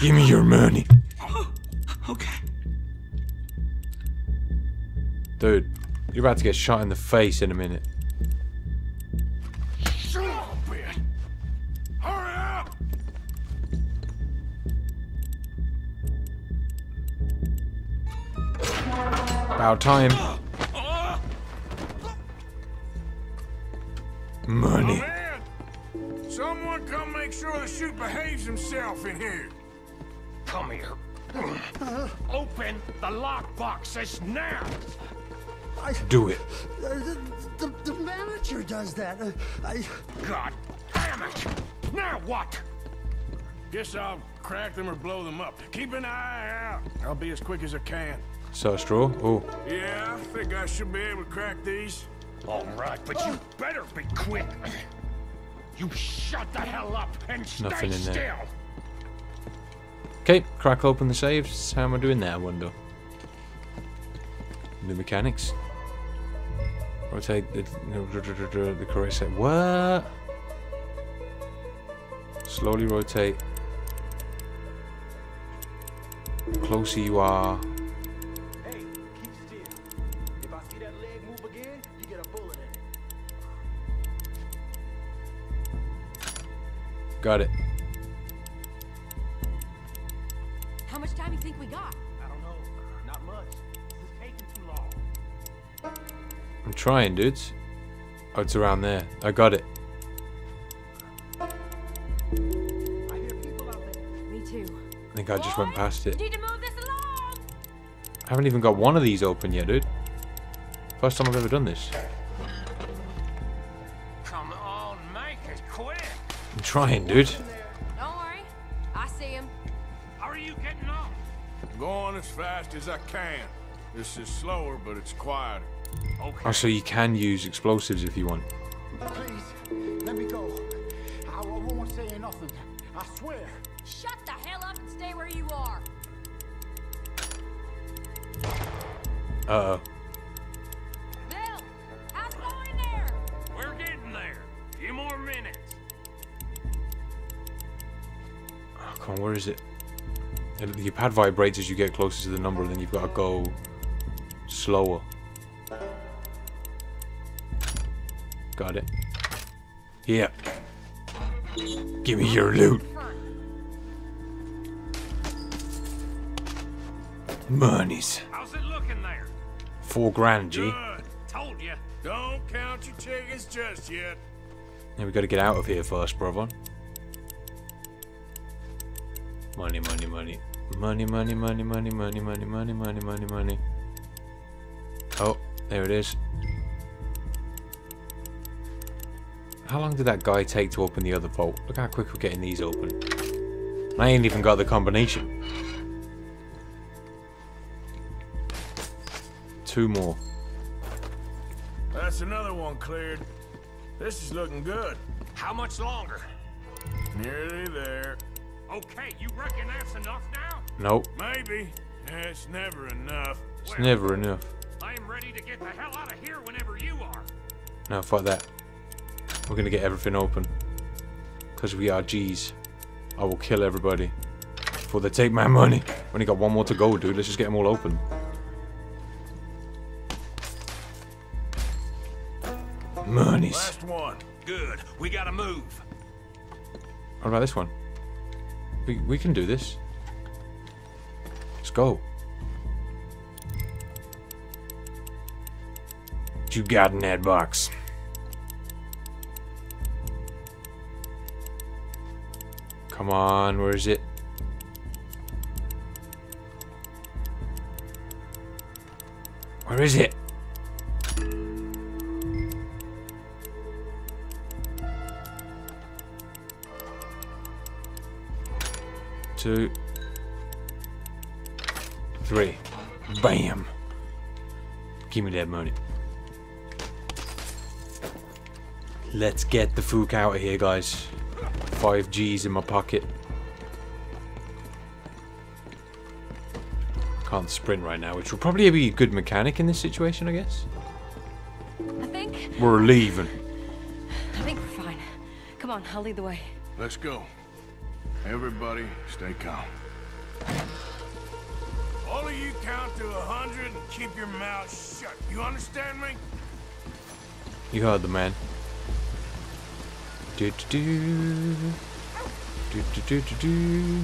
Give me your money. <gasps> Okay. Dude, you're about to get shot in the face in a minute. About time. Money. Man, someone come make sure the shoot behaves himself in here. Come here. Open the lock boxes now! I, Do it. Uh, the, the, the manager does that. Uh, I... God damn it! Now what? Guess I'll crack them or blow them up. Keep an eye out. I'll be as quick as I can. So straw. Oh, Yeah, I think I should be able to crack these. All right, but you better be quick. You shut the hell up and stay Nothing in there. still. okay. Crack open the saves. How am I doing that? I wonder. The mechanics. Rotate the the correct set. What? Slowly rotate. The closer you are. Got it. How much time do you think we got? I don't know. Not much. It's taking too long. I'm trying, dudes. Oh, it's around there. I got it. I hear people out there. Me too. I think I just went past it. Need to move this along. I haven't even got one of these open yet, dude. First time I've ever done this. Trying, dude. Don't worry. I see him. How are you getting on? Going as fast as I can. This is slower, but it's quieter. Okay. Oh, so you can use explosives if you want. Please, let me go. I, I won't say nothing. I swear. Shut the hell up and stay where you are. Uh-oh. Come on, where is it? Your pad vibrates as you get closer to the number, and then you've got to go slower. Got it. Yeah. Give me your loot. Monies. How's it looking there? Four grand, G. Good. Told you. Don't count your chickens just yet. Yeah, we got to get out of here first, brother. Money, money, money. Money, money, money, money, money, money, money, money, money, money. Oh, there it is. How long did that guy take to open the other vault? Look how quick we're getting these open. I ain't even got the combination. Two more. That's another one cleared. This is looking good. How much longer? Nearly there. Okay, you reckon that's enough now? Nope, Maybe. Yeah, it's never enough. it's never enough. I am ready to get the hell out of here whenever you are. No, fuck that. We're gonna get everything open. Because we are G's. I will kill everybody. Before they take my money. Only got one more to go, dude. Let's just get them all open. Monies. Last one. Good. We gotta move. What about this one? We, we can do this. Let's go. What you got in that box? Come on, where is it? Where is it? Two. Three. Bam. Give me that money. Let's get the fook out of here, guys. Five G's in my pocket. Can't sprint right now, which will probably be a good mechanic in this situation, I guess. I think. We're leaving. I think we're fine. Come on, I'll lead the way. Let's go. Everybody, stay calm. All of you count to a hundred and keep your mouth shut. You understand me? You heard the man. Do do do. Do do do do do.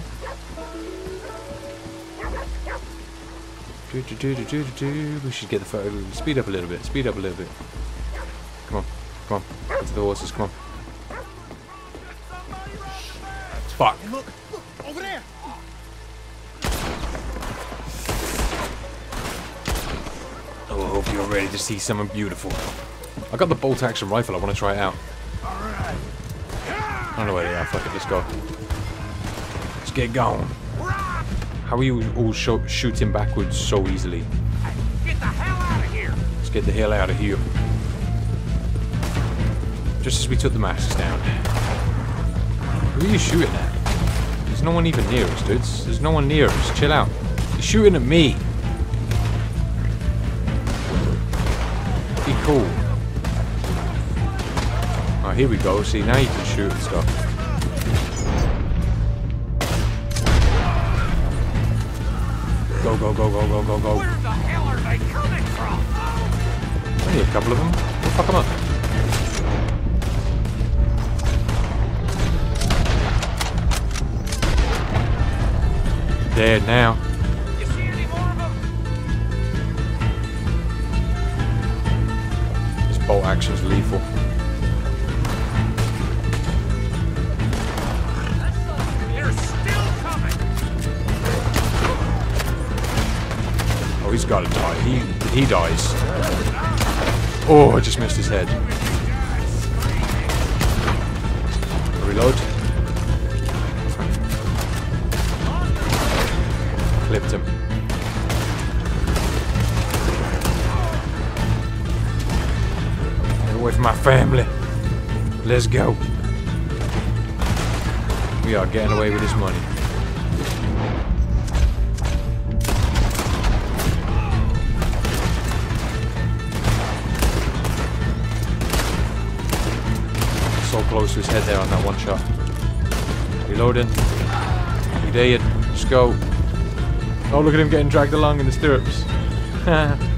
Do do do do do do. We should get the photo. Speed up a little bit. Speed up a little bit. Come on, come on. Get to the horses. Come on. Fuck. Hey, look, look, over there. Oh, I hope you're ready to see something beautiful. I got the bolt action rifle. I want to try it out. All right. I don't know where they are. Fuck it, let's go. Let's get going. How are you all sh shooting backwards so easily? Get the hell out of here! Let's get the hell out of here. Just as we took the masks down. Who are you shooting at? There's no one even near us, dudes. There's no one near us. Chill out. You're shooting at me. Be cool. Oh, here we go. See, now you can shoot and stuff. Go, go, go, go, go, go, go. Where the hell are they coming from? Only a couple of them. We'll fuck them up. Dead now. This bolt action's lethal. Oh, he's got to die. He he dies. Oh, I just missed his head. Reload. Family. Let's go. We are getting away with this money. So close to his head there on that one shot. Reloading. We dead. Let's go. Oh, look at him getting dragged along in the stirrups. <laughs>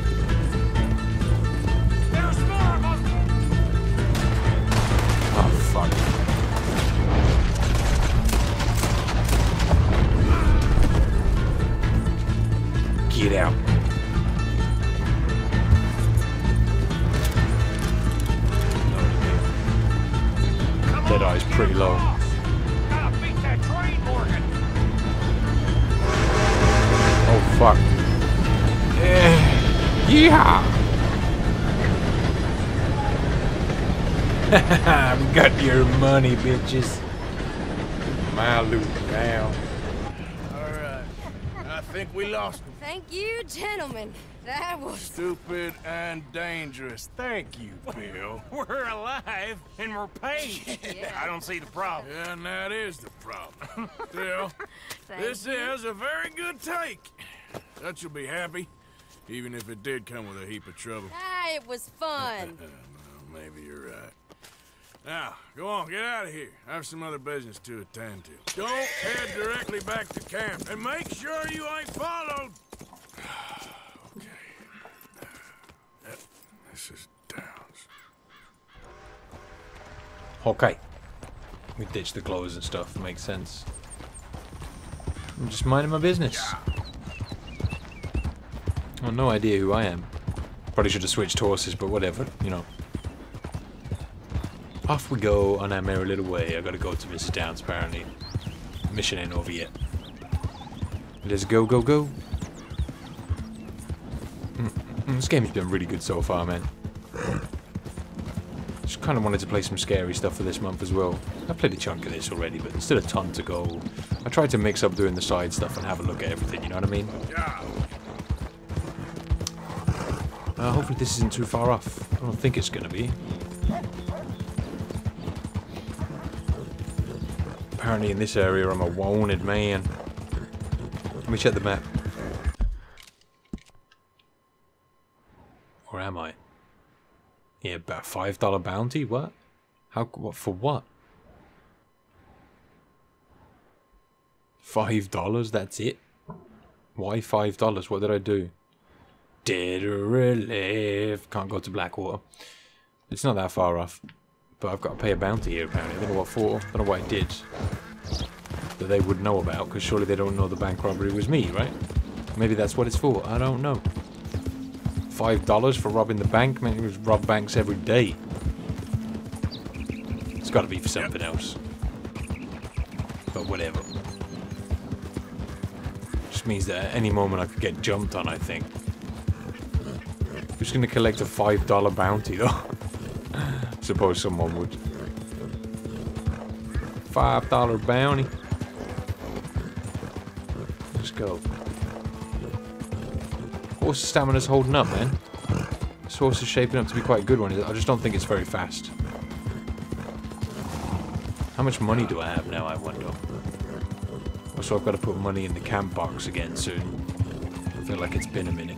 money, bitches. My loot now. All right. I think we lost him. Thank you, gentlemen. That was Stupid and dangerous. Thank you, Bill. <laughs> We're alive and we're paid. <laughs> I don't see the problem. Yeah, and that is the problem. <laughs> Bill, this is a very good take. That you'll be happy, even if it did come with a heap of trouble. ah, it was fun. well, maybe you're right. Now, go on, get out of here. I have some other business to attend to. Don't head directly back to camp, and make sure you ain't followed. <sighs> okay. This is Downs. Okay. We ditched the clothes and stuff. Makes sense. I'm just minding my business. Well, no idea who I am. Probably should have switched horses, but whatever, you know. Off we go on our merry little way. I gotta go to Mrs. Downs, apparently. Mission ain't over yet. Let's go, go, go. Mm, This game's been really good so far, man. Just kind of wanted to play some scary stuff for this month as well. I played a chunk of this already, but there's still a ton to go. I tried to mix up doing the side stuff and have a look at everything, you know what I mean? Uh, hopefully this isn't too far off. I don't think it's going to be. Apparently in this area I'm a wanted man. Let me check the map. Where am I? Yeah, about five dollar bounty. What? How? What for? What? Five dollars. That's it. Why five dollars? What did I do? Dead or alive? Can't go to Blackwater. It's not that far off, but I've got to pay a bounty here. Apparently, I don't know what for. I don't know what I did that they would know about, because surely they don't know the bank robbery was me, right? Maybe that's what it's for. I don't know. Five dollars for robbing the bank? Maybe it was rob banks every day. It's got to be for something else. But whatever. Just means that at any moment I could get jumped on, I think. Who's going to collect a $5 bounty, though? <laughs> <sighs> Suppose someone would. $5 bounty. Let's go. Horse stamina's holding up, man. This horse is shaping up to be quite a good one. I just don't think it's very fast. How much money do I have now, I wonder? Also, I've got to put money in the camp box again soon. I feel like it's been a minute.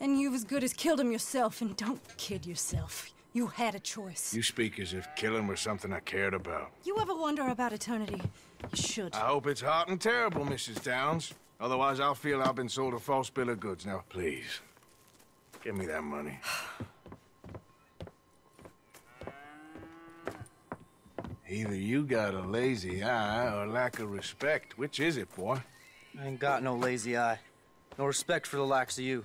And you've as good as killed him yourself, and don't kid yourself. You had a choice. You speak as if killing was something I cared about. You ever wonder about eternity? You should. I hope it's hot and terrible, Mrs. Downs. Otherwise, I'll feel I've been sold a false bill of goods. Now, please, give me that money. <sighs> Either you got a lazy eye or lack of respect. Which is it, boy? I ain't got no lazy eye. No respect for the likes of you.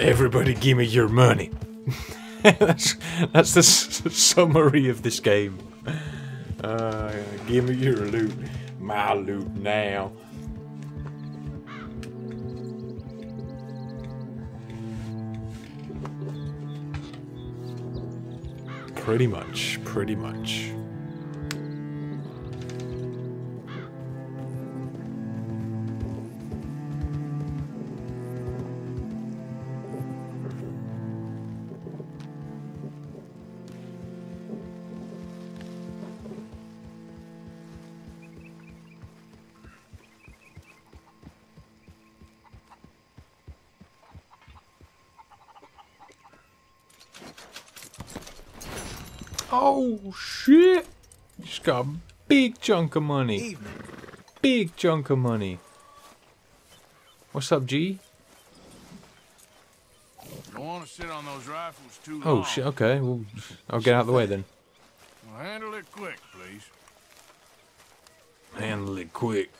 Everybody give me your money. <laughs> that's, that's the summary of this game. Uh, give me your loot. My loot now. Pretty much, pretty much. Got a big chunk of money. Evening. Big chunk of money. What's up, G? Don't want to sit on those rifles too oh, long. Oh shit. Okay. Well, I'll get out of the way then. Well, handle it quick, please. Handle it quick.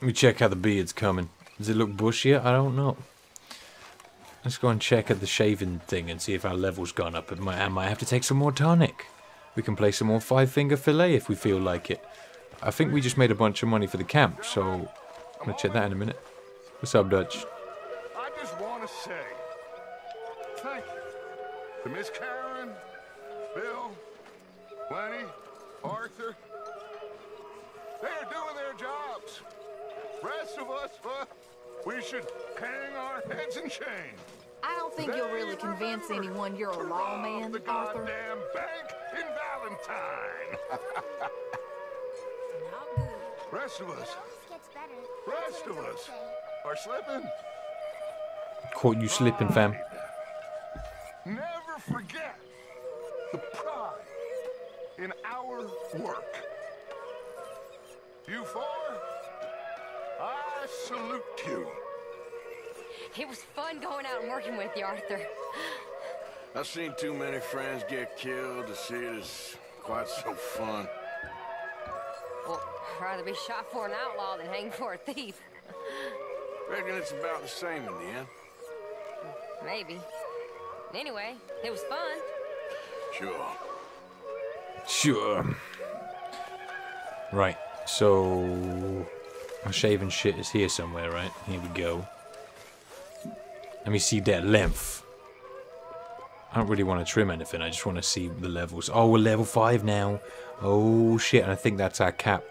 Let me check how the beard's coming. Does it look bushy? I don't know. Let's go and check at the shaving thing and see if our level's gone up. It might, I might have to take some more tonic. We can play some more five finger fillet if we feel like it. I think we just made a bunch of money for the camp, so I'm gonna check that in a minute. What's up, Dutch? I just want to say thank you to Miss Karen, Bill, Lenny, Arthur. They are doing their jobs. Rest of us, we should hang our heads in shame. I don't think you'll really convince anyone you're a lawman, the Arthur. goddamn bank in Valentine. Rest of us, rest of us are slipping. Caught you slipping, fam. Never forget the pride in our work. You four, I salute you. It was fun going out and working with you, Arthur. I've seen too many friends get killed to see it as quite so fun. Well, I'd rather be shot for an outlaw than hanged for a thief. Reckon it's about the same in the end. Maybe. Anyway, it was fun. Sure. Sure. Right, so my shaving shit is here somewhere, right? Here we go. Let me see that length. I don't really want to trim anything. I just want to see the levels. Oh, we're level 5 now. Oh, shit. And I think that's our cap.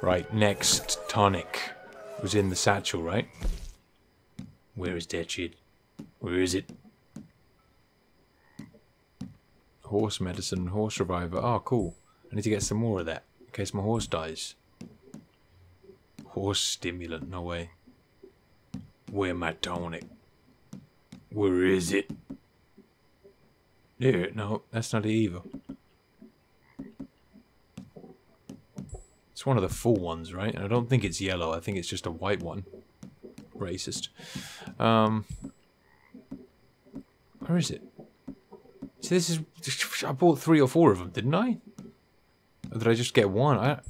Right, next tonic was in the satchel, right? Where is that shit? Where is it? Horse medicine, horse reviver. Oh, cool. I need to get some more of that in case my horse dies. Horse stimulant, no way. Where my tonic? Where is it? There, no, that's not either. It's one of the full ones, right? And I don't think it's yellow. I think it's just a white one. Racist. Um, where is it? See, this is... I bought three or four of them, didn't I? Or did I just get one? I,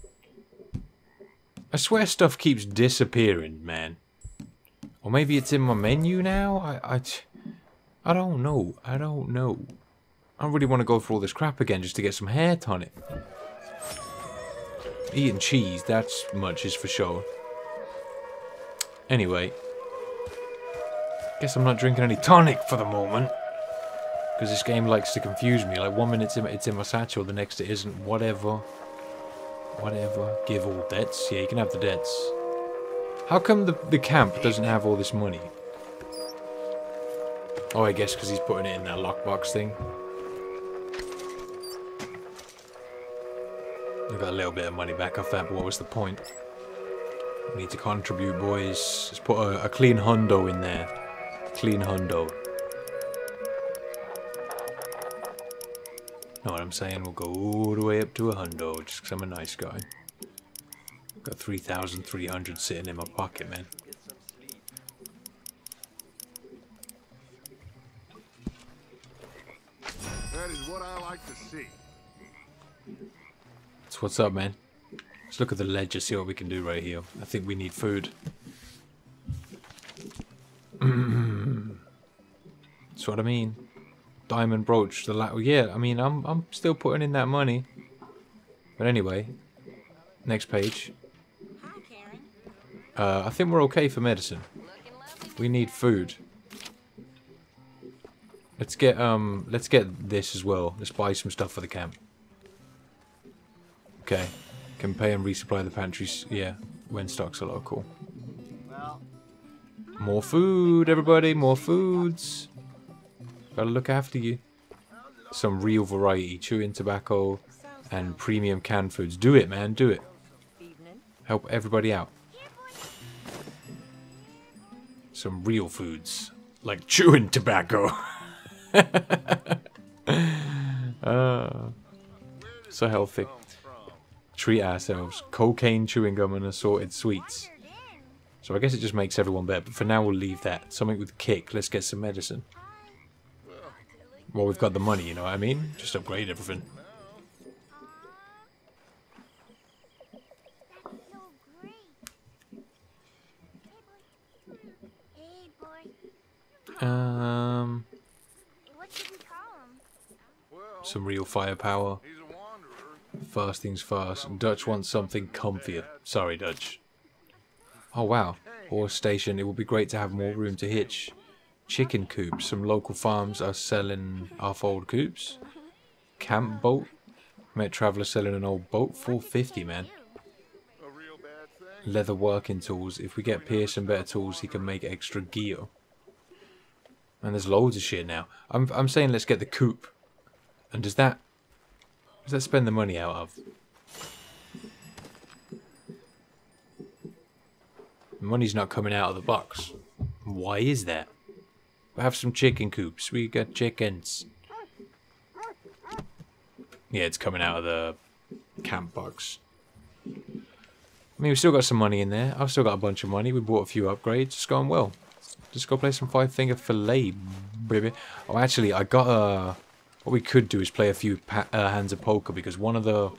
I swear stuff keeps disappearing, man. Or maybe it's in my menu now? I, I, I don't know. I don't know. I really want to go through all this crap again just to get some hair tonic. Eating cheese, that's much is for sure. Anyway. Guess I'm not drinking any tonic for the moment. Because this game likes to confuse me. Like one minute it's in, my satchel, the next it isn't. Whatever. Whatever. Give all debts. Yeah, you can have the debts. How come the, the camp doesn't have all this money? Oh, I guess because he's putting it in that lockbox thing. We got a little bit of money back off that, but what was the point? We need to contribute, boys. Let's put a, a clean hundo in there. Clean hundo. Know what I'm saying? We'll go all the way up to a hundo, just because I'm a nice guy. Got 3,300 sitting in my pocket, man. So what's up, man? Let's look at the ledger, see what we can do right here. I think we need food. <clears throat> That's what I mean. Diamond brooch, the la yeah, I mean, I'm, I'm still putting in that money. But anyway, next page. Uh, I think we're okay for medicine. We need food. Let's get um let's get this as well. Let's buy some stuff for the camp. Okay. Can pay and resupply the pantries yeah, when stocks are low, cool. More food, everybody, more foods. Gotta look after you. Some real variety, chewing tobacco and premium canned foods. Do it, man, do it. Help everybody out. Some real foods, like chewing tobacco. <laughs> uh, so healthy. Treat ourselves. Cocaine, chewing gum, and assorted sweets. So I guess it just makes everyone better. But for now, we'll leave that. Something with kick. Let's get some medicine. Well, we've got the money, you know what I mean? Just upgrade everything. Um, some real firepower. First things first. Dutch wants something comfier. Sorry, Dutch. Oh, wow. Horse station. It would be great to have more room to hitch. Chicken coops. Some local farms are selling off-old coops. Camp boat. Met traveller selling an old boat. 450, man. Leather working tools. If we get and better tools, he can make extra gear. And there's loads of shit now. I'm I'm saying let's get the coupe. And does that does that spend the money out of? Money's not coming out of the box. Why is that? We have some chicken coops. We got chickens. Yeah, it's coming out of the camp box. I mean, we've still got some money in there. I've still got a bunch of money. We bought a few upgrades. It's going well. Just go play some five finger fillet, baby. Oh, actually, I got a. What we could do is play a few uh, hands of poker because one of the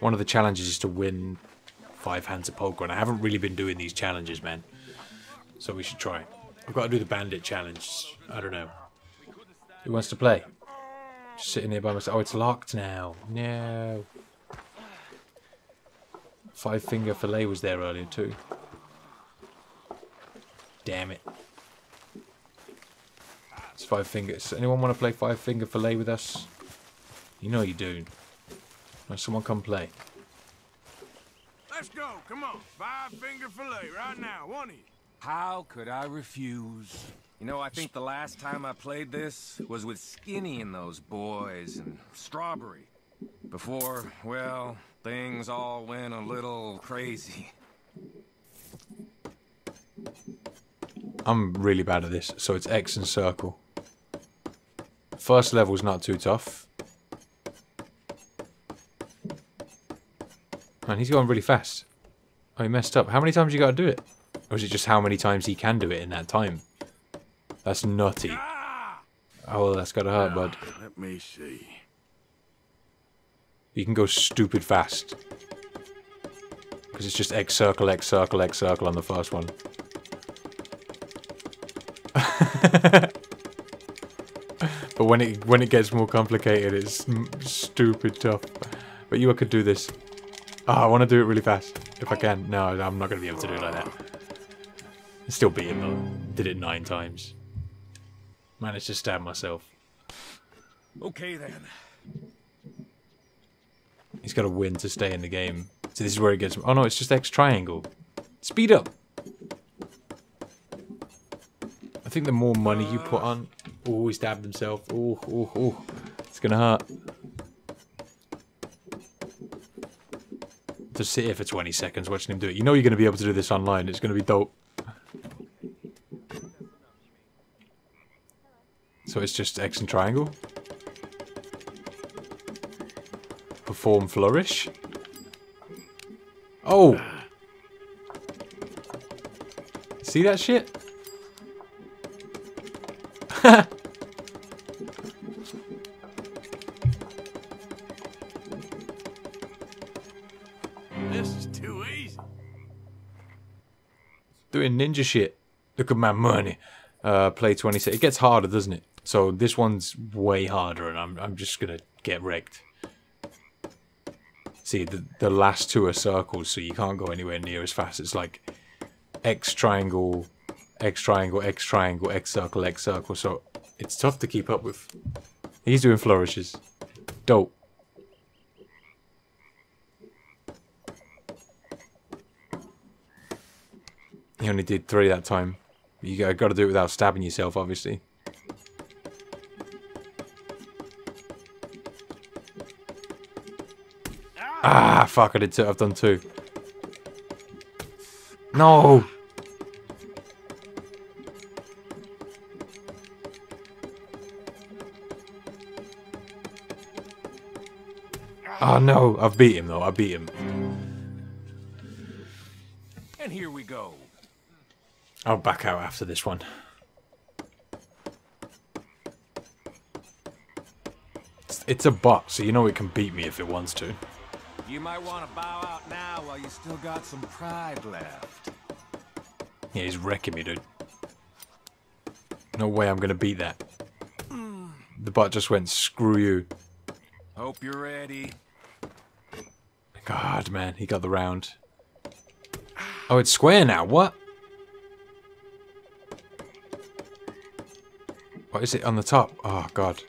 one of the challenges is to win five hands of poker, and I haven't really been doing these challenges, man. So we should try. I've got to do the bandit challenge. I don't know. Who wants to play? Just sitting here by myself. Oh, it's locked now. No. Five finger fillet was there earlier too. Damn it. Let's five fingers. Anyone want to play five finger fillet with us? You know you do. Now someone come play. Let's go. Come on. Five finger fillet right now. One of you. How could I refuse? You know, I think the last time I played this was with Skinny and those boys and Strawberry. Before, well, things all went a little crazy. I'm really bad at this, so it's X and circle. First level's not too tough. Man, he's going really fast. Oh, he messed up. How many times you got to do it? Or is it just how many times he can do it in that time? That's nutty. Oh, that's gotta hurt, bud. Ah, let me see. You can go stupid fast. Because it's just X circle, X circle, X circle on the first one. <laughs> but when it when it gets more complicated, it's stupid tough. But you could do this. Oh, I want to do it really fast. If I can. No, I'm not going to be able to do it like that. Still beat him though. Did it nine times. Managed to stab myself. Okay then. He's got to win to stay in the game. So this is where it gets... Oh no, it's just X triangle. Speed up! I think the more money you put uh, on... Oh, he stabbed himself. Oh, oh, oh. It's gonna hurt. Just sit here for 20 seconds watching him do it. You know you're going to be able to do this online. It's going to be dope. So it's just X and triangle. Perform flourish. Oh! Ah. See that shit? Ninja shit. Look at my money. Uh, play 26. It gets harder, doesn't it? So this one's way harder, and I'm, I'm just gonna get wrecked. See, the, the last two are circles, so you can't go anywhere near as fast. It's like X triangle, X triangle, X triangle, X circle, X circle. So it's tough to keep up with. He's doing flourishes. Dope. He only did three that time. You got, to do it without stabbing yourself, obviously. Ah, fuck, I did two. I've done two. No! Oh no, I've beat him though, I beat him. And here we go. I'll back out after this one. It's, it's a bot, so you know it can beat me if it wants to. You might want to bow out now while you still got some pride left. Yeah, he's wrecking me, dude. No way I'm gonna beat that. The bot just went, screw you. Hope you're ready. God, man, he got the round. Oh, it's square now, what? What is it on the top? Oh, God.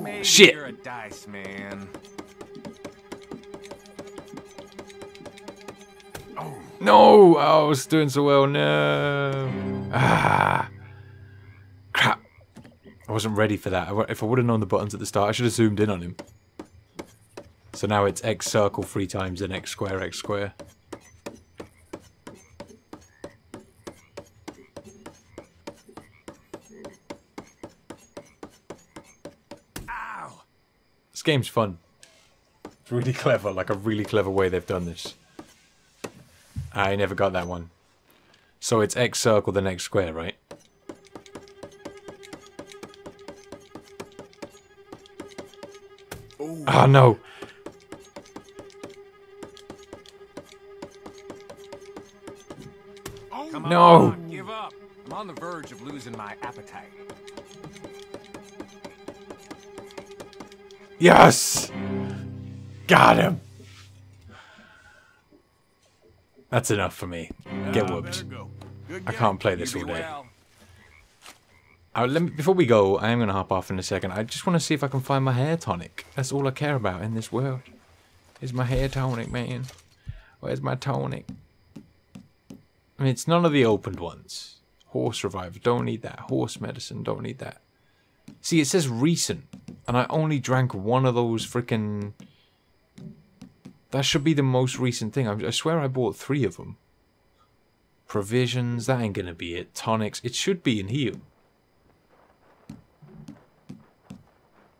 Maybe Shit. You're a dice man. Oh. No! Oh, I was doing so well. No. Ah. Crap. I wasn't ready for that. If I would have known the buttons at the start, I should have zoomed in on him. So now it's X circle three times, then X square, X square. Game's fun. It's really clever, like a really clever way they've done this. I never got that one. So it's X circle, the next square, right? Oh no! Come No. on, give up. I'm on the verge of losing my appetite. Yes! Got him! That's enough for me. Get Ah, whooped. I can't play this all day. Uh, let me, before we go, I am going to hop off in a second. I just want to see if I can find my hair tonic. That's all I care about in this world. Is my hair tonic, man. Where's my tonic? I mean, it's none of the opened ones. Horse revive, don't need that. Horse medicine, don't need that. See, it says recent, and I only drank one of those freaking... That should be the most recent thing. I, I swear I bought three of them. Provisions, that ain't gonna be it. Tonics, it should be in here.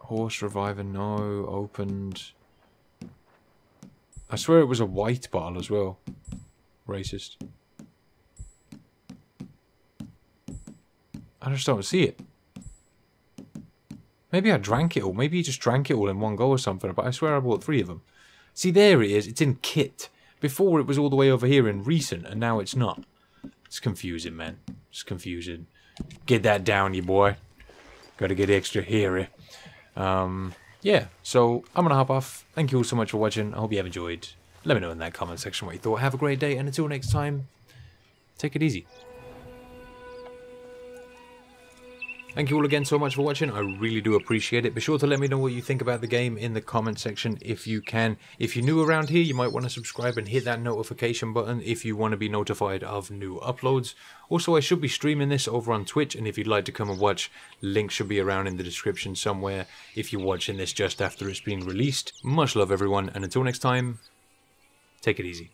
Horse reviver, no. Opened. I swear it was a white bottle as well. Racist. I just don't see it. Maybe I drank it all. Maybe you just drank it all in one go or something. But I swear I bought three of them. See, there it is. It's in kit. Before it was all the way over here in recent, and now it's not. It's confusing, man. It's confusing. Get that down, you boy. Gotta get extra hairy. Um, yeah, so I'm gonna hop off. Thank you all so much for watching. I hope you have enjoyed. Let me know in that comment section what you thought. Have a great day, and until next time, take it easy. Thank you all again so much for watching. I really do appreciate it. Be sure to let me know what you think about the game in the comment section if you can. If you're new around here, you might want to subscribe and hit that notification button if you want to be notified of new uploads. Also, I should be streaming this over on Twitch, and if you'd like to come and watch, link should be around in the description somewhere if you're watching this just after it's been released. Much love, everyone, and until next time, take it easy.